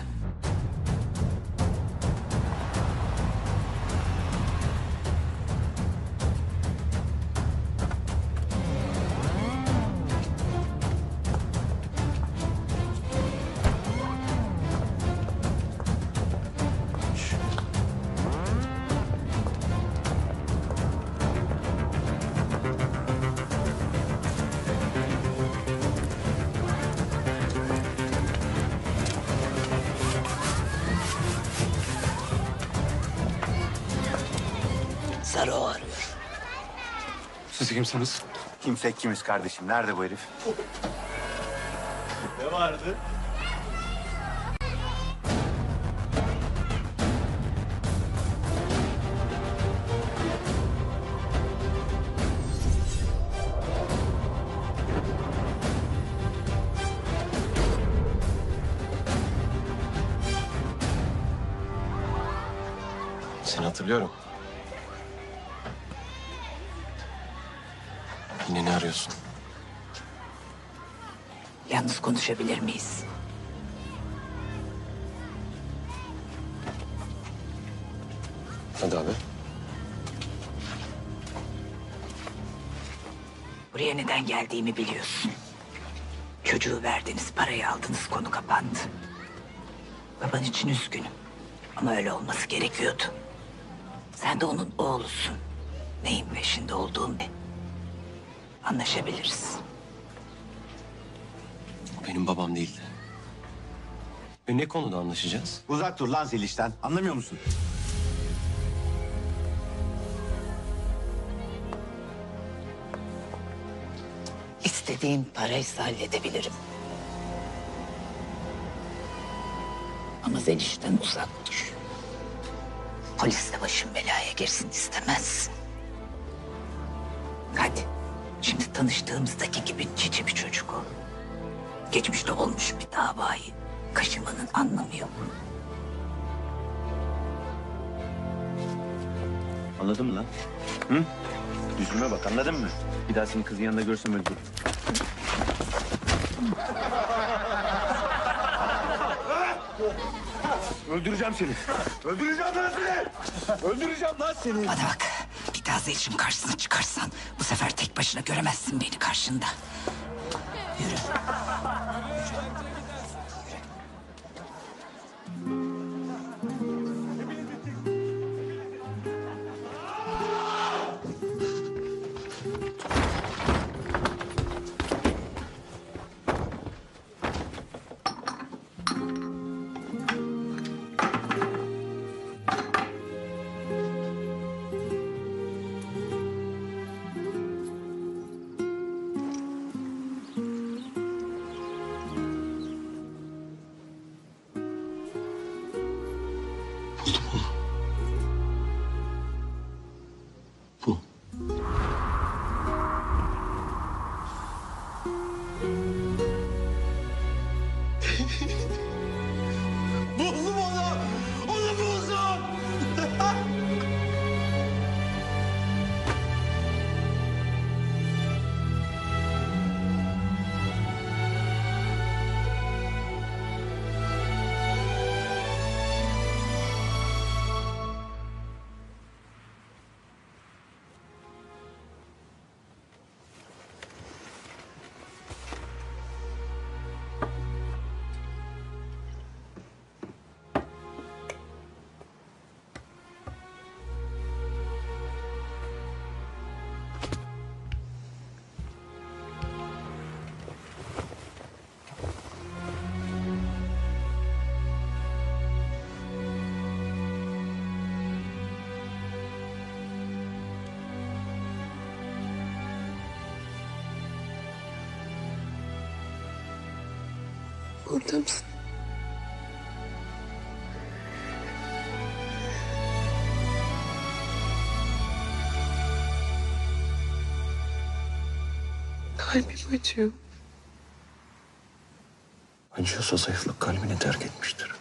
Kimsiniz? Kimsek kimiz kardeşim? Nerede bu herif? Ne vardı? Seni hatırlıyorum. Arıyorsun? Yalnız konuşabilir miyiz? Hadi abi. Buraya neden geldiğimi biliyorsun. Çocuğu verdiniz, parayı aldınız, konu kapandı. Baban için üzgünüm. Ama öyle olması gerekiyordu. Sen de onun oğlusun. Neyin peşinde olduğum ne? Anlaşabiliriz. O benim babam değildi. Ve ne konuda anlaşacağız? Uzak dur lan Zeliş'ten. Anlamıyor musun? İstediğin paraysa halledebilirim. Ama Zeliş'ten uzak dur. Polisle başın belaya girsin istemezsin. Hadi. Şimdi tanıştığımızdaki gibi cici bir çocuk ol. Geçmişte olmuş bir davayı kaşımanın anlamı yok. Anladın mı lan? Hı? Yüzüme bak anladın mı? Bir daha seni kızın yanında görsem öldürürüm. Öldüreceğim seni. Öldüreceğim lan seni. Öldüreceğim lan seni. Bana bak. Zeliş'in karşısına çıkarsan bu sefer tek başına göremezsin beni karşında. Yürü. Burada mısın? Kalbim acıyor. Acıyorsa zayıflık kalbini terk etmiştir.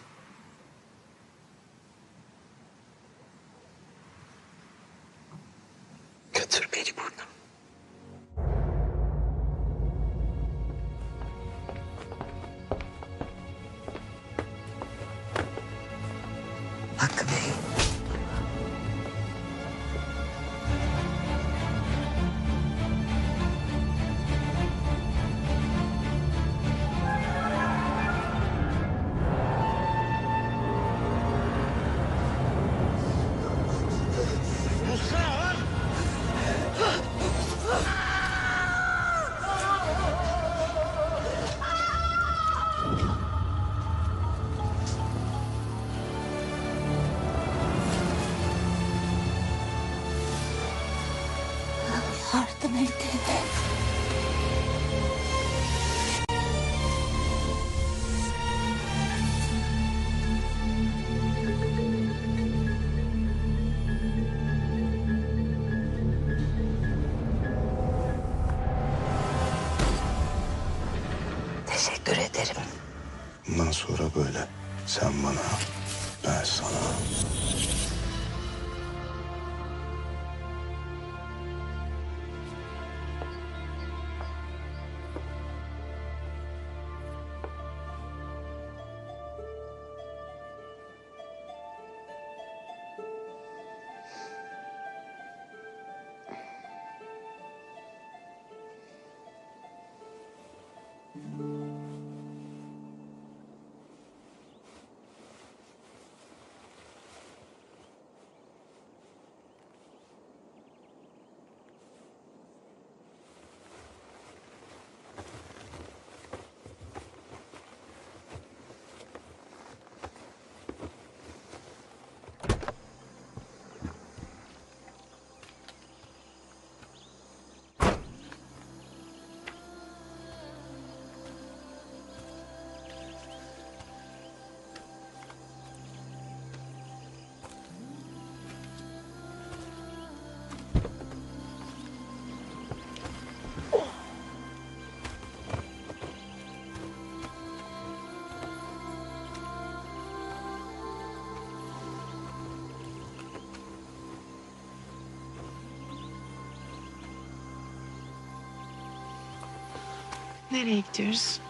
Nereye gidiyoruz?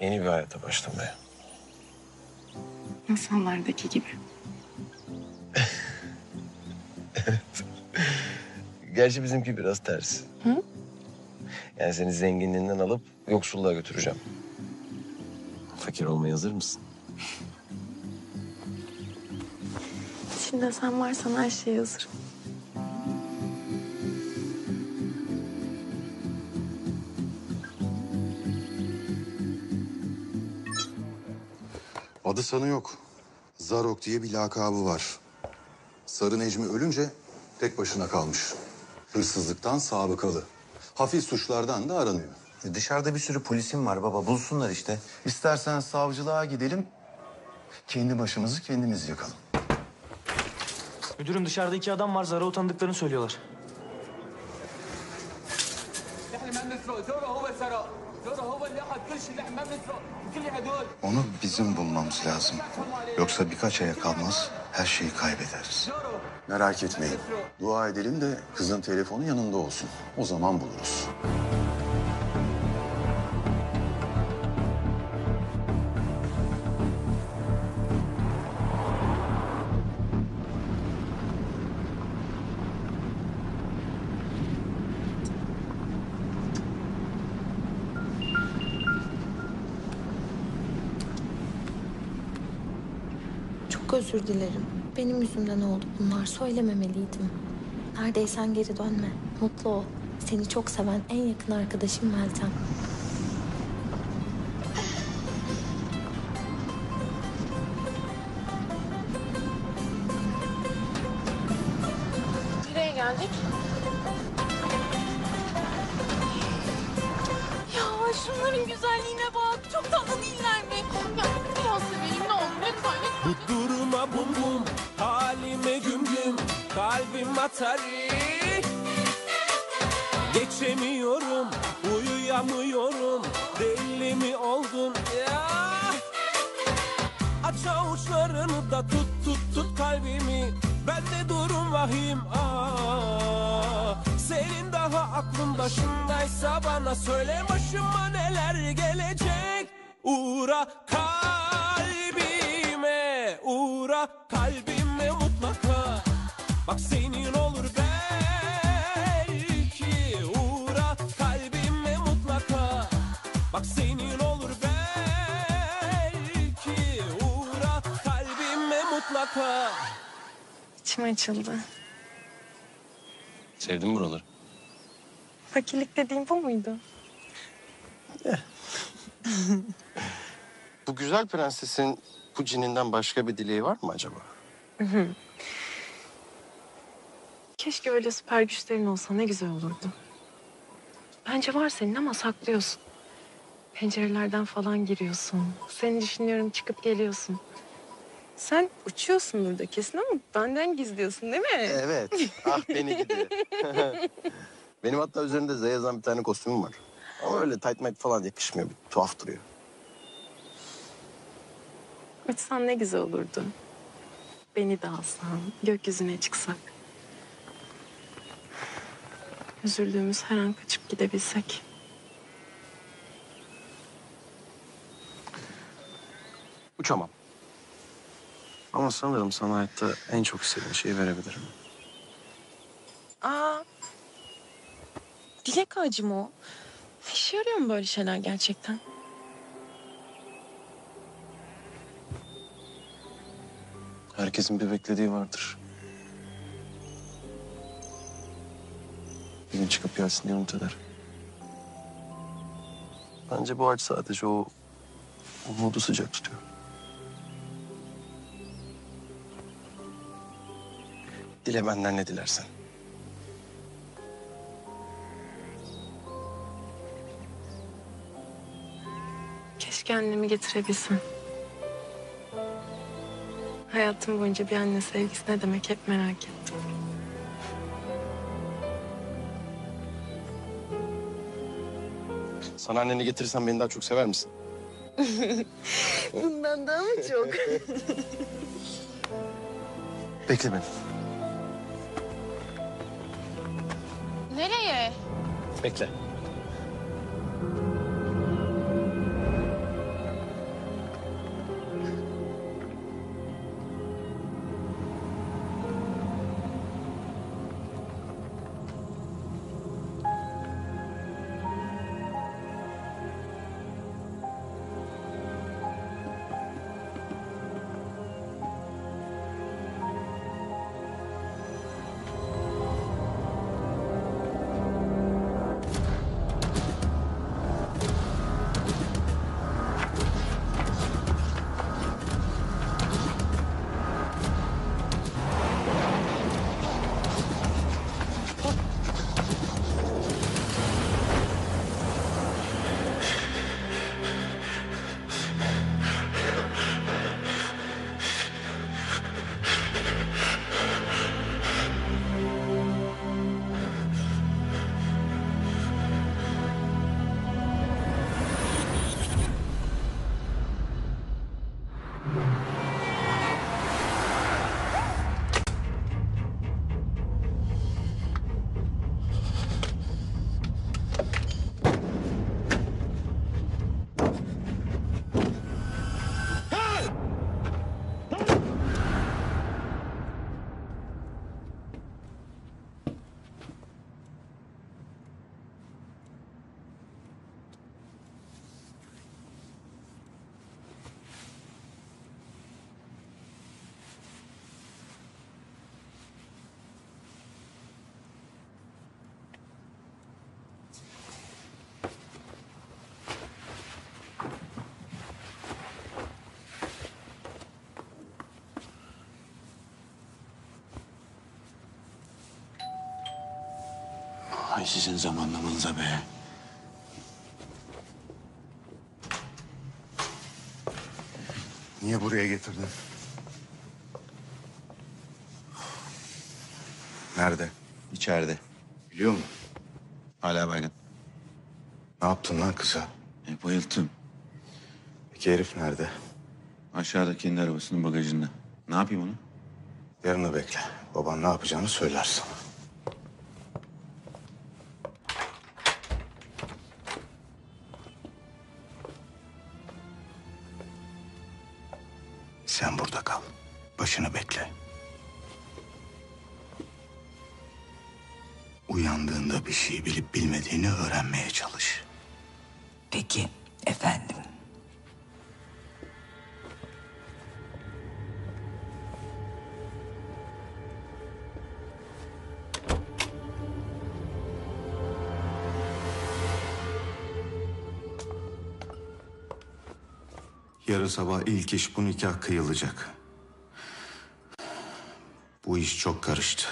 Yeni bir hayata başlamaya. Masallardaki gibi. Gerçi bizimki biraz ters. Hı? Yani seni zenginliğinden alıp yoksulluğa götüreceğim. Fakir olmaya hazır mısın? İçinde sen varsan her şeye hazırım. Adı sanı yok. Zarok diye bir lakabı var. Sarı Necmi ölünce tek başına kalmış. Hırsızlıktan sabıkalı. Hafif suçlardan da aranıyor. E, Dışarıda bir sürü polisim var baba. Bulsunlar işte. İstersen savcılığa gidelim. Kendi başımızı kendimiz yakalım. Müdürüm dışarıda iki adam var. Zara utandıklarını söylüyorlar. Onu bizim bulmamız lazım. Yoksa birkaç aya kalmaz her şeyi kaybederiz. Merak etmeyin. Dua edelim de kızın telefonu yanında olsun. O zaman buluruz. Özür dilerim. Benim yüzümden oldu bunlar. Söylememeliydim. Neredeysen geri dönme. Mutlu ol. Seni çok seven en yakın arkadaşım Meltem. Dediğim bu muydu? Bu güzel prensesin bu cininden başka bir dileği var mı acaba? Keşke öyle süper güçlerin olsa ne güzel olurdu. Bence var senin ama saklıyorsun. Pencerelerden falan giriyorsun. Seni düşünüyorum çıkıp geliyorsun. Sen uçuyorsundur da kesin ama benden gizliyorsun değil mi? Evet. Ah beni gidi. Benim hatta üzerinde Z yazan bir tane kostümüm var. Ama öyle tight might falan yakışmıyor. Bir tuhaf duruyor. Uçsan ne güzel olurdu. Beni de alsan, gökyüzüne çıksak. Üzüldüğümüz her an kaçıp gidebilsek. Uçamam. Ama sanırım sana hayatta en çok istediğin şeyi verebilirim. Aa, dilek ağacı mı o? İşe yarıyor mu böyle şeyler gerçekten? Herkesin bir beklediği vardır. Bir gün çıkıp gelsin diye umut eder. Bence bu ağaç sadece o umudu sıcak tutuyor. Dile benden ne dilersen. Keşke annemi getirebilsem. Hayatım boyunca bir anne sevgisi ne demek hep merak ettim. Sana anneni getirirsen beni daha çok sever misin? Bundan daha mı çok? Bekle beni. Nereye? Bekle. Hay sizin zamanlamanıza be. Niye buraya getirdin? Nerede? İçeride. Biliyor musun? Hala baygın. Ne yaptın lan kıza? E, bayılttım. Peki herif nerede? Aşağıda kendi arabasının bagajında. Ne yapayım onu? Yarını bekle. Baban ne yapacağını söylersin. Sabah ilk iş bu nikah kıyılacak. Bu iş çok karıştı.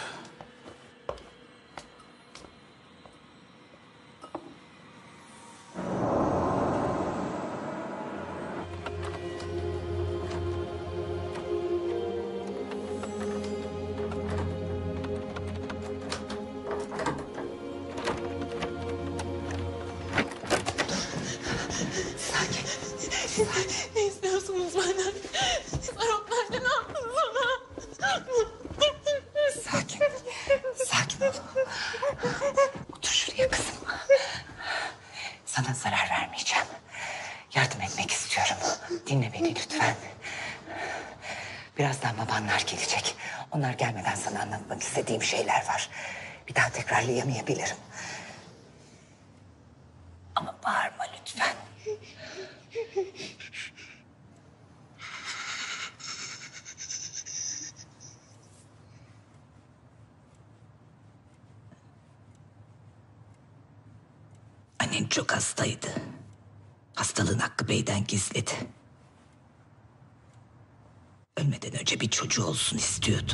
Çocuğu olsun istiyordu.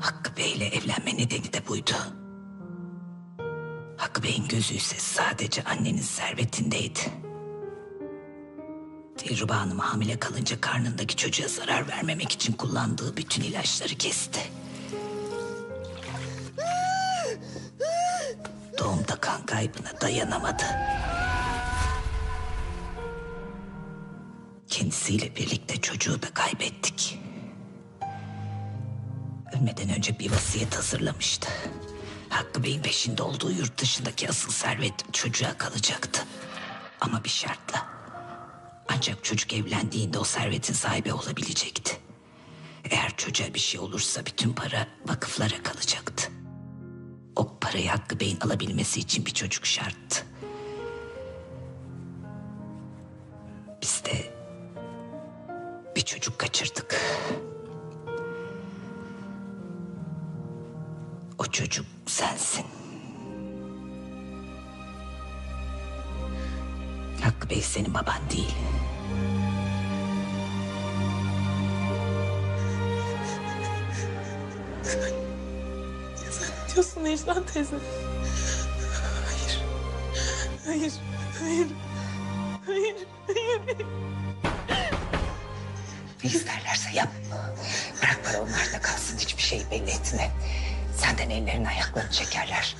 Hakkı Bey'le evlenme nedeni de buydu. Hakkı Bey'in gözü ise sadece annenin servetindeydi. Dilruba Hanım hamile kalınca karnındaki çocuğa zarar vermemek için kullandığı bütün ilaçları kesti. Doğumda kan kaybına dayanamadı. Kendisiyle birlikte çocuğu da kaybettik. Ölmeden önce bir vasiyet hazırlamıştı. Hakkı Bey'in peşinde olduğu yurt dışındaki asıl servet çocuğa kalacaktı. Ama bir şartla. Ancak çocuk evlendiğinde o servetin sahibi olabilecekti. Eğer çocuğa bir şey olursa bütün para vakıflara kalacaktı. O parayı Hakkı Bey'in alabilmesi için bir çocuk şarttı. Kaçırdık. O çocuk sensin. Hakkı Bey senin baban değil. Sen diyorsun Necla teyze? Hayır. Hayır. Hayır. Hayır. Hayır. Ne isterlerse yap. Bırak para onlarda kalsın hiçbir şey belli etme. Senden ellerini ayaklarını çekerler.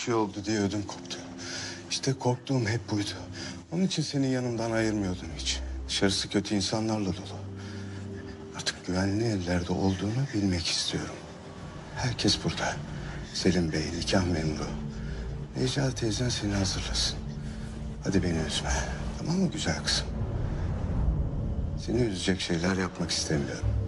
Şey oldu diye ödüm koptu. İşte korktuğum hep buydu. Onun için seni yanımdan ayırmıyordum hiç. Dışarısı kötü insanlarla dolu. Artık güvenli ellerde olduğunu bilmek istiyorum. Herkes burada. Selim Bey, nikah memuru. Necla teyzen seni hazırlasın. Hadi beni üzme. Tamam mı güzel kızım? Seni üzecek şeyler yapmak istemiyorum.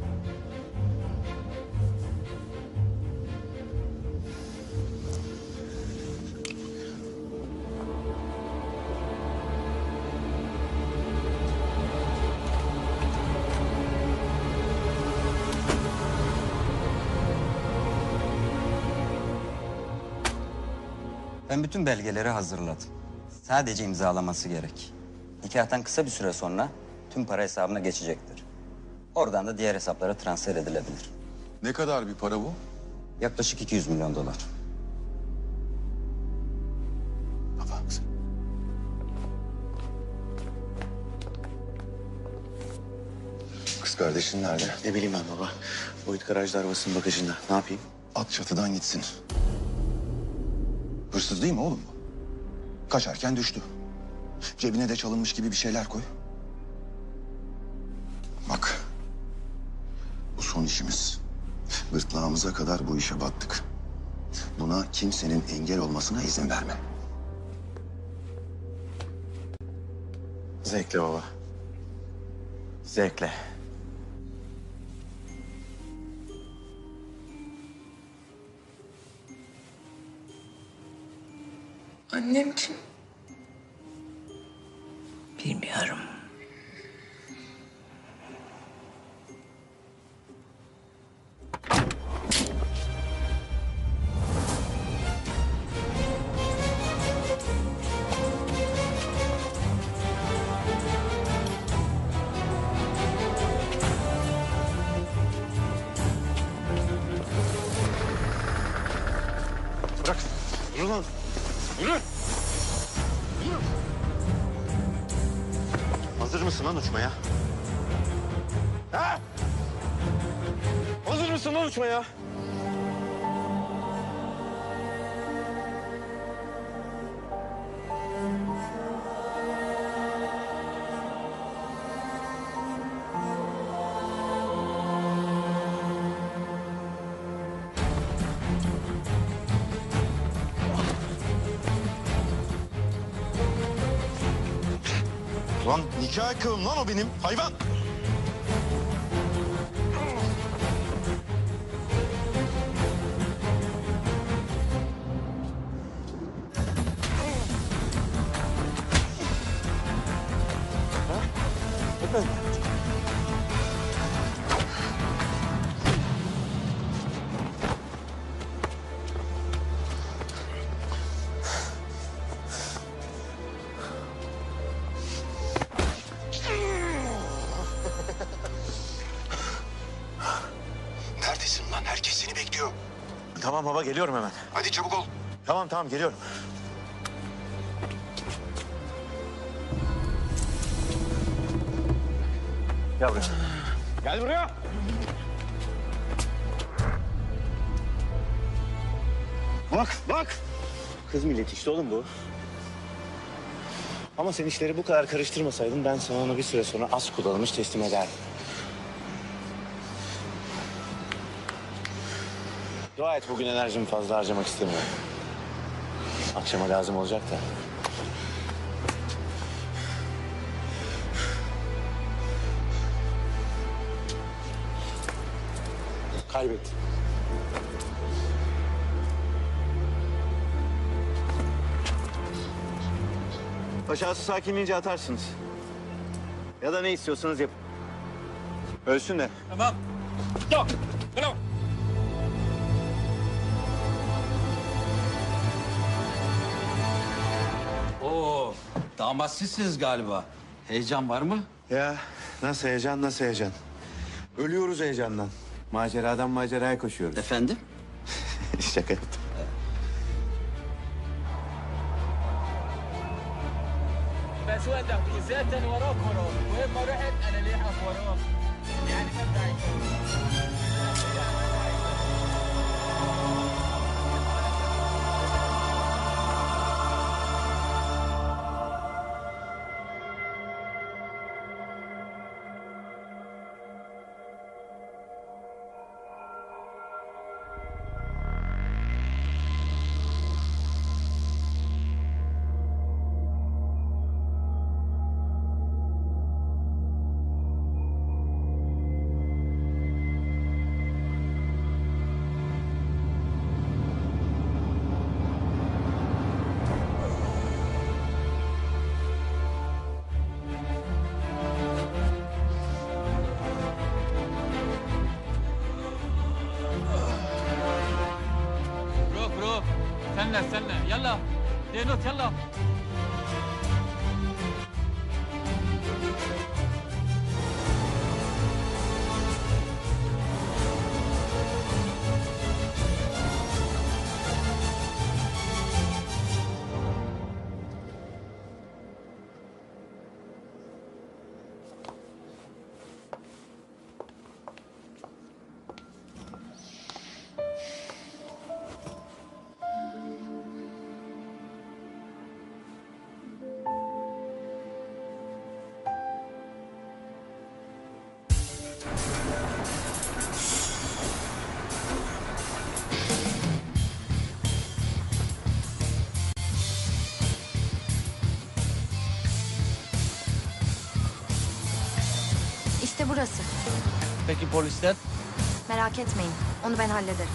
Ben bütün belgeleri hazırladım. Sadece imzalaması gerek. Nikahtan kısa bir süre sonra tüm para hesabına geçecektir. Oradan da diğer hesaplara transfer edilebilir. Ne kadar bir para bu? Yaklaşık 200 milyon dolar. Kız kardeşin nerede? Ne bileyim ben baba. Boyut garajda arabasının bagajında. Ne yapayım? At çatıdan gitsin. Hırsız değil mi oğlum bu? Kaçarken düştü. Cebine de çalınmış gibi bir şeyler koy. Bak. Bu son işimiz. Gırtlağımıza kadar bu işe battık. Buna kimsenin engel olmasına izin verme. Zevkle baba. Zevkle. Annem kim? Bilmiyorum. Lan uçmaya? Lan nikah kılım lan o benim hayvan. Baba geliyorum hemen. Hadi çabuk ol. Tamam tamam geliyorum. Gel buraya. Gel buraya. Bak bak. Kız milleti işte oğlum bu. Ama sen işleri bu kadar karıştırmasaydın ben sana onu bir süre sonra az kullanılmış teslim ederdim. Dua et bugün enerjimi fazla harcamak istemiyorum. Akşama lazım olacak da. Kaybettim. Aşağısı sakinleyince atarsınız. Ya da ne istiyorsanız yapın. Ölsün de. Tamam. Yok. damat sizsiniz galiba. Heyecan var mı? Ya nasıl heyecan nasıl heyecan? Ölüyoruz heyecandan. Maceradan maceraya koşuyoruz. Efendim? Şaka yaptım. بس وين تحكي انا وراك وراك وين ما رحت انا ليحك وراك يعني ما بتعرف Senle senle yallah. Denot yallah. Peki polisler? Merak etmeyin. Onu ben hallederim.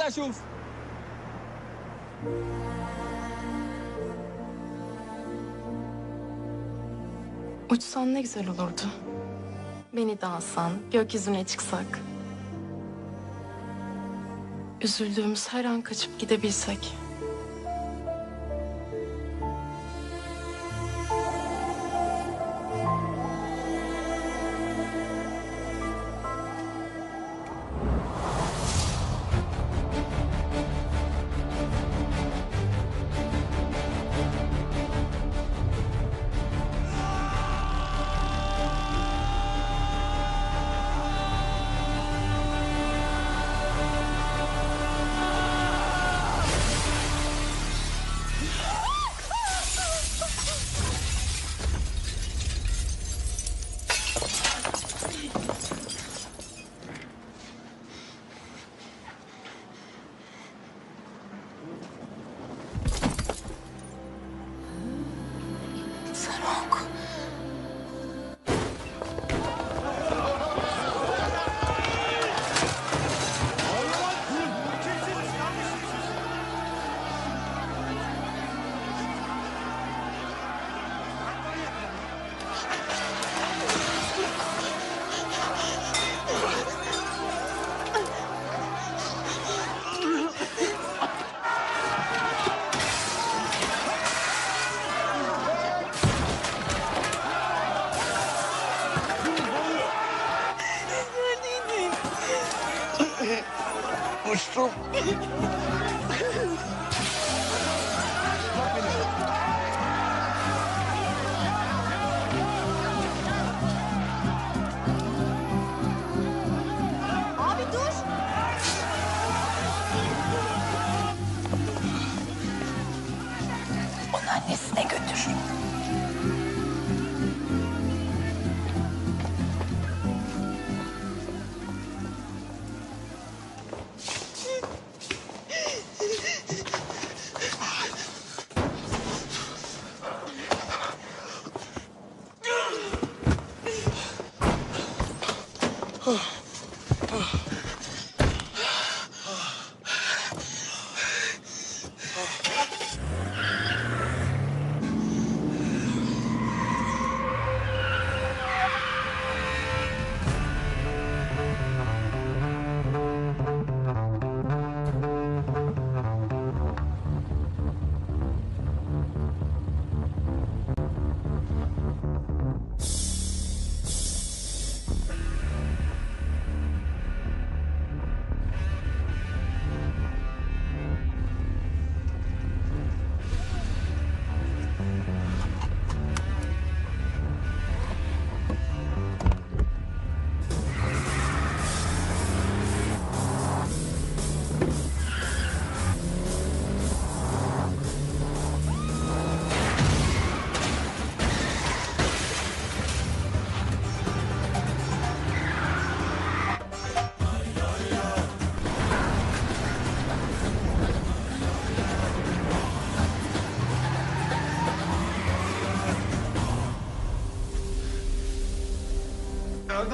Yaklaş Uçsan ne güzel olurdu. Beni de alsan, gökyüzüne çıksak. Üzüldüğümüz her an kaçıp gidebilsek.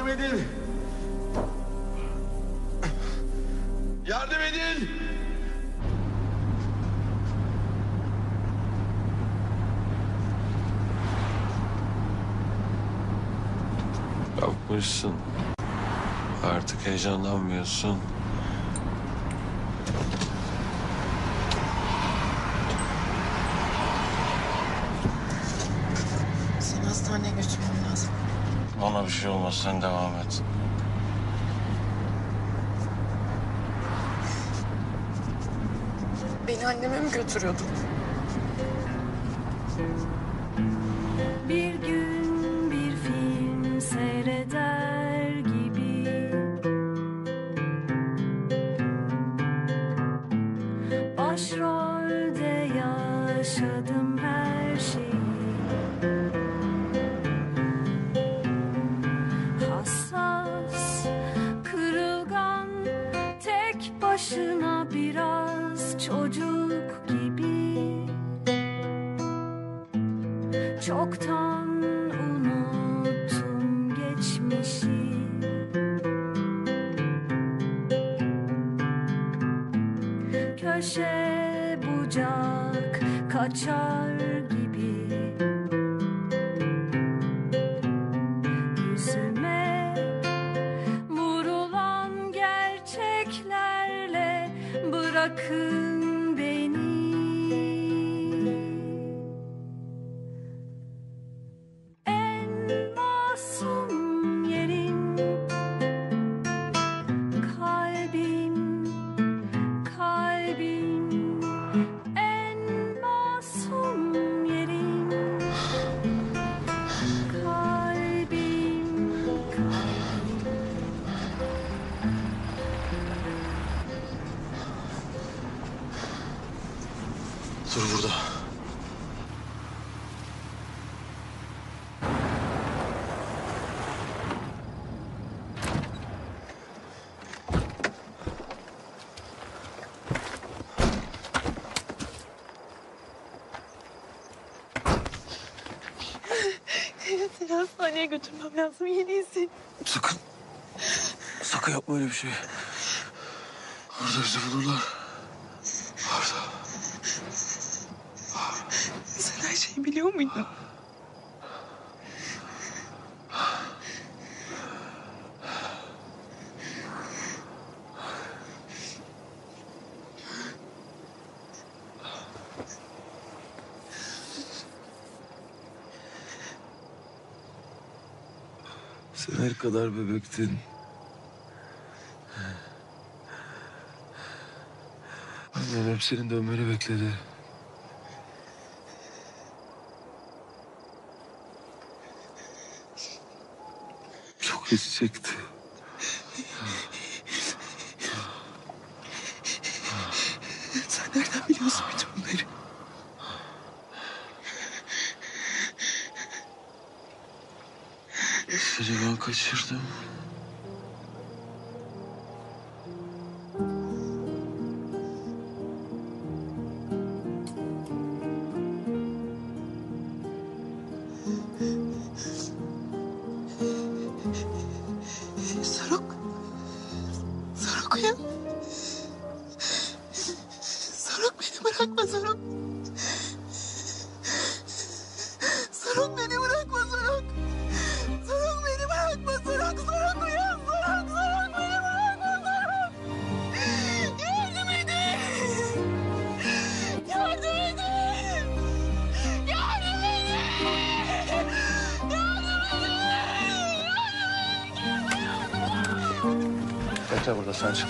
Yardım edin. Yardım edin. Yapmışsın. Artık heyecanlanmıyorsun. Seni hastaneye götürmem lazım. Bana bir şey olmaz sen devam et. Beni anneme mi götürüyordun? Lazım. İyi değilsin. Sakın. Sakın yapma öyle bir şey. Orada bizi bulurlar. Orada. Sen her şeyi biliyor muydun? Sen her kadar bebektin. Annen hep senin dönmeni bekledi. Çok acı Sarok beni bırakma Sarok. Sarok beni bırakma Sarok. Sarok beni bırakma Sarok. Sarok uyan Sarok. Sarok beni bırakma Sarok. Yardım edin. Yardım edin. Yardım edin. Yardım edin. Bekle burada sen çık.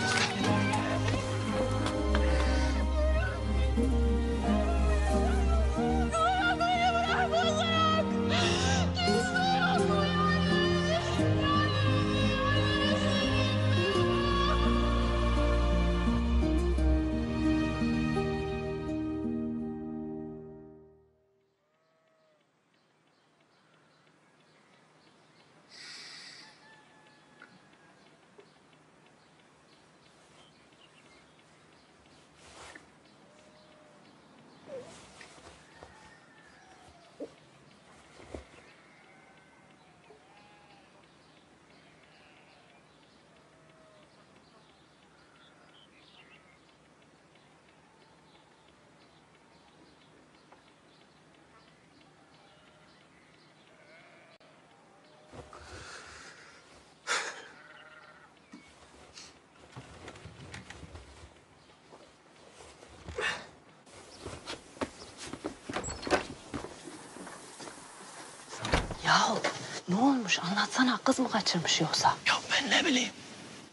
Ne olmuş anlatsana kız mı kaçırmış yoksa? Ya ben ne bileyim.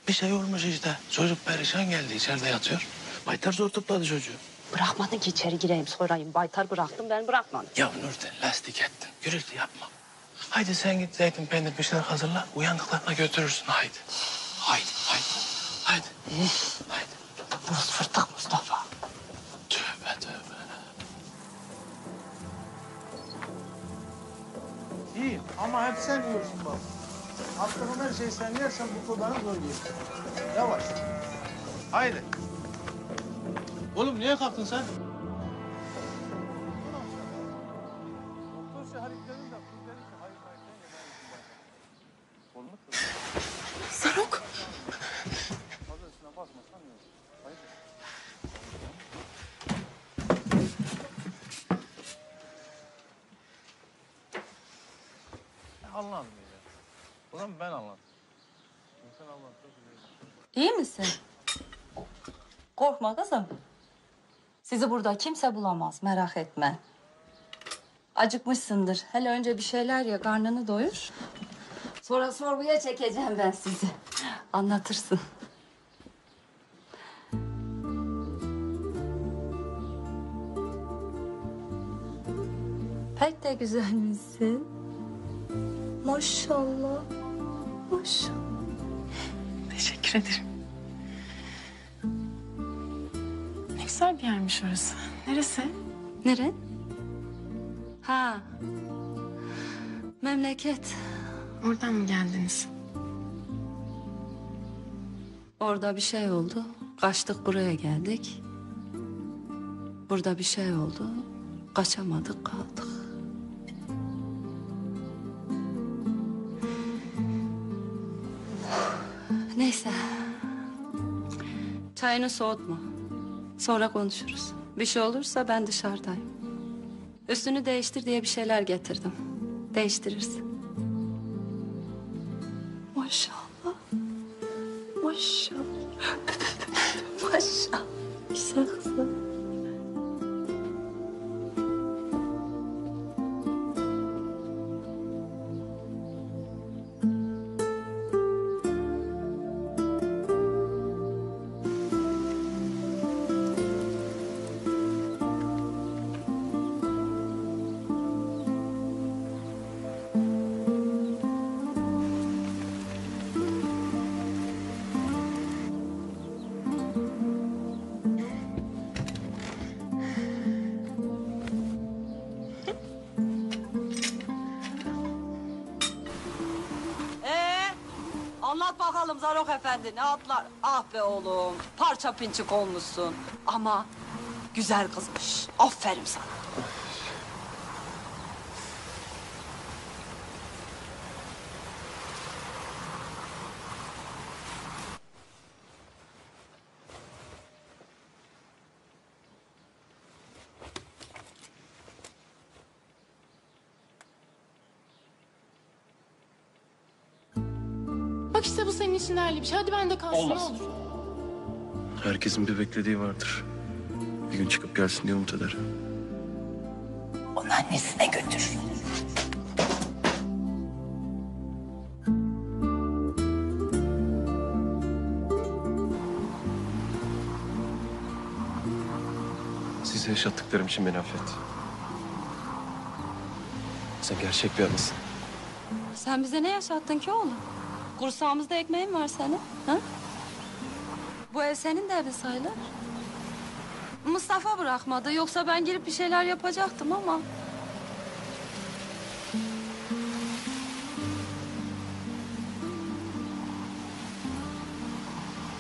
Bir şey olmuş işte. Çocuk perişan geldi içeride yatıyor. Baytar zor topladı çocuğu. Bırakmadın ki içeri gireyim sorayım. Baytar bıraktım ben bırakmadım. Ya Nurten lastik ettin. Gürültü yapma. Haydi sen git zeytin peynir bir şeyler hazırla. Uyandıklarına götürürsün haydi. Haydi haydi. Haydi. Her şeyi sen yersen bu kodanı zor yiyorsun. Yavaş. Haydi. Oğlum niye kalktın sen? Sizi burada kimse bulamaz, merak etme. Acıkmışsındır. Hele önce bir şeyler ye, karnını doyur. Sonra sorguya çekeceğim ben sizi. Anlatırsın. Pek de güzelmişsin. Maşallah. Maşallah. Teşekkür ederim. Güzel bir yermiş orası. Neresi? Nere? Ha. Memleket. Oradan mı geldiniz? Orada bir şey oldu. Kaçtık buraya geldik. Burada bir şey oldu. Kaçamadık kaldık. Neyse. Çayını soğutma. Sonra konuşuruz. Bir şey olursa ben dışarıdayım. Üstünü değiştir diye bir şeyler getirdim. Değiştirirsin. Ah be oğlum parça pinçik olmuşsun. Ama güzel kızmış. Aferin sana. Bak işte bu senin için değerli bir şey. Hadi ben de kalsın Olmaz. ne olur. Herkesin bir beklediği vardır. Bir gün çıkıp gelsin diye umut eder. Onu annesine götür. Size yaşattıklarım için beni affet. Sen gerçek bir anısın. Sen bize ne yaşattın ki oğlum? Kursağımızda ekmeğin var senin. Ha? Bu ev senin de evin sayılır. Mustafa bırakmadı. Yoksa ben girip bir şeyler yapacaktım ama...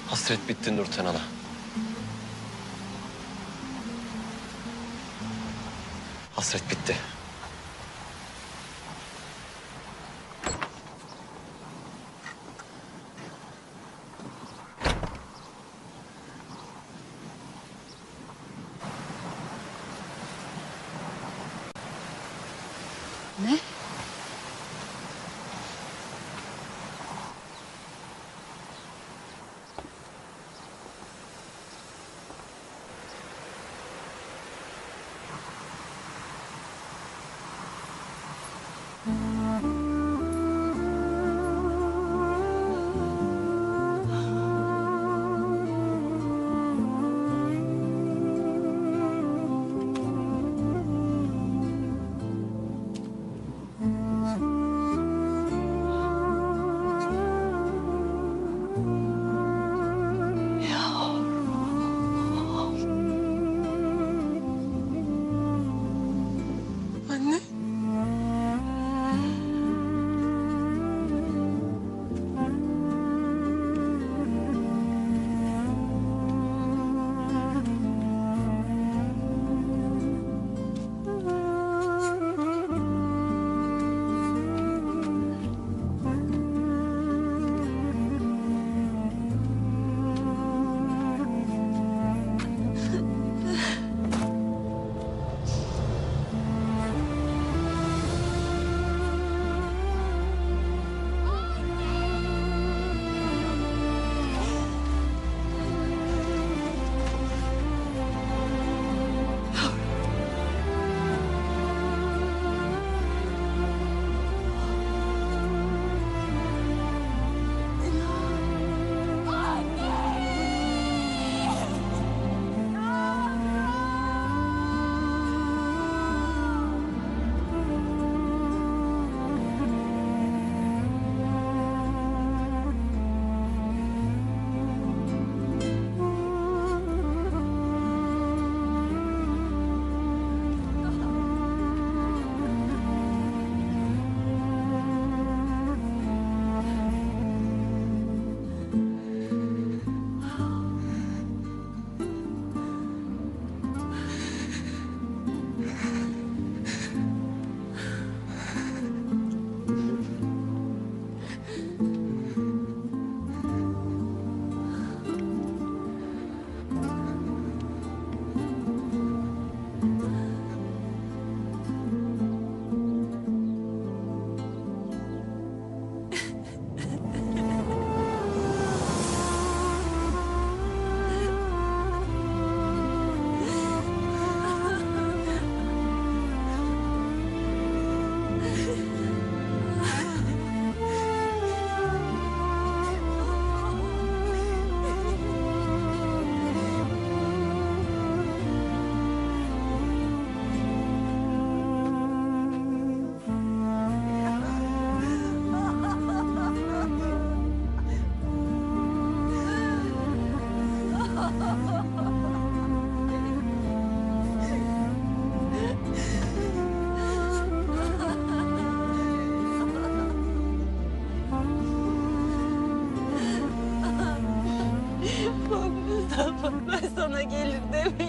Hasret bitti Nurten Ana. Hasret bitti.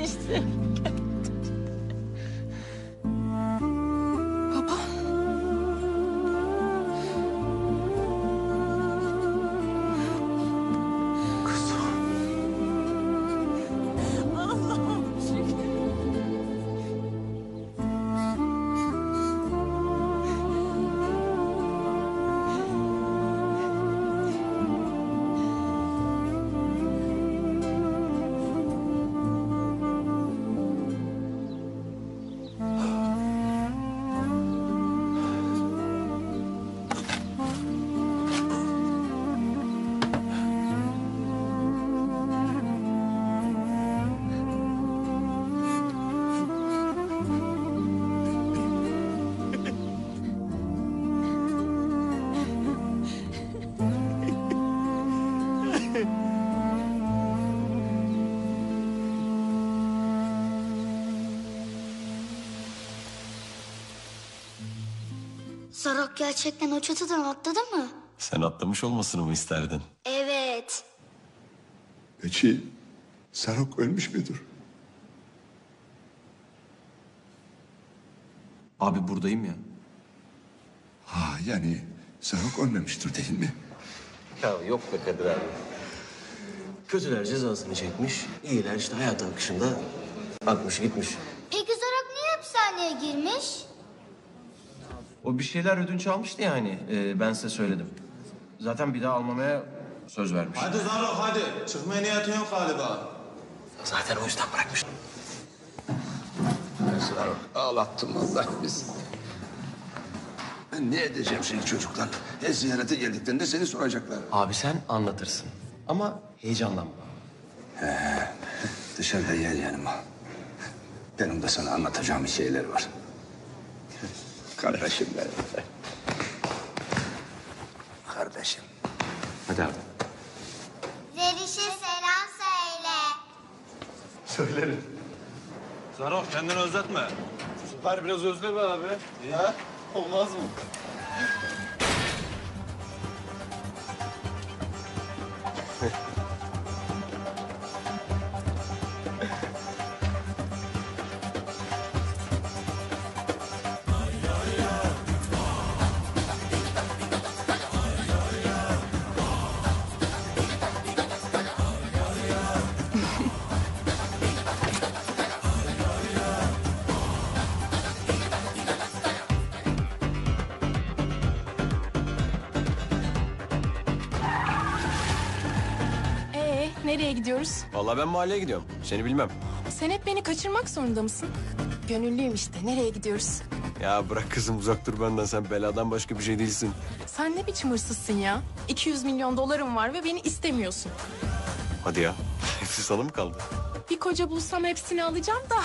是 Zarok gerçekten o çatıdan atladı mı? Sen atlamış olmasını mı isterdin? Evet. Peki Serok ölmüş müdür? Abi buradayım ya. Ha yani Serok ölmemiştir değil mi? Ya yok be Kadir abi. Kötüler cezasını çekmiş, iyiler işte hayat akışında akmış gitmiş. Peki Zarok niye hapishaneye girmiş? O bir şeyler ödünç almıştı yani. Ee, ben size söyledim. Zaten bir daha almamaya söz vermiş. Hadi Zaro hadi. Çıkmaya niyetin yok galiba. Zaten o yüzden bırakmış. Serok ağlattın vallahi biz. Ben ne edeceğim şimdi çocuklar? Her ziyarete geldiklerinde seni soracaklar. Abi sen anlatırsın. Ama heyecanlanma. He, dışarıda gel yanıma. Benim de sana anlatacağım şeyler var. Kardeşim benim. Kardeşim. Hadi abi. Zeliş'e selam söyle. Söylerim. Zaro kendini özletme. Süper biraz özle be abi. Ya olmaz mı? Vallahi ben mahalleye gidiyorum. Seni bilmem. Sen hep beni kaçırmak zorunda mısın? Gönüllüyüm işte. Nereye gidiyoruz? Ya bırak kızım uzak dur benden. Sen beladan başka bir şey değilsin. Sen ne biçim hırsızsın ya? 200 milyon dolarım var ve beni istemiyorsun. Hadi ya. Hepsi sana mı kaldı? Bir koca bulsam hepsini alacağım da.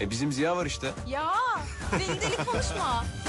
E bizim Ziya var işte. Ya deli deli konuşma.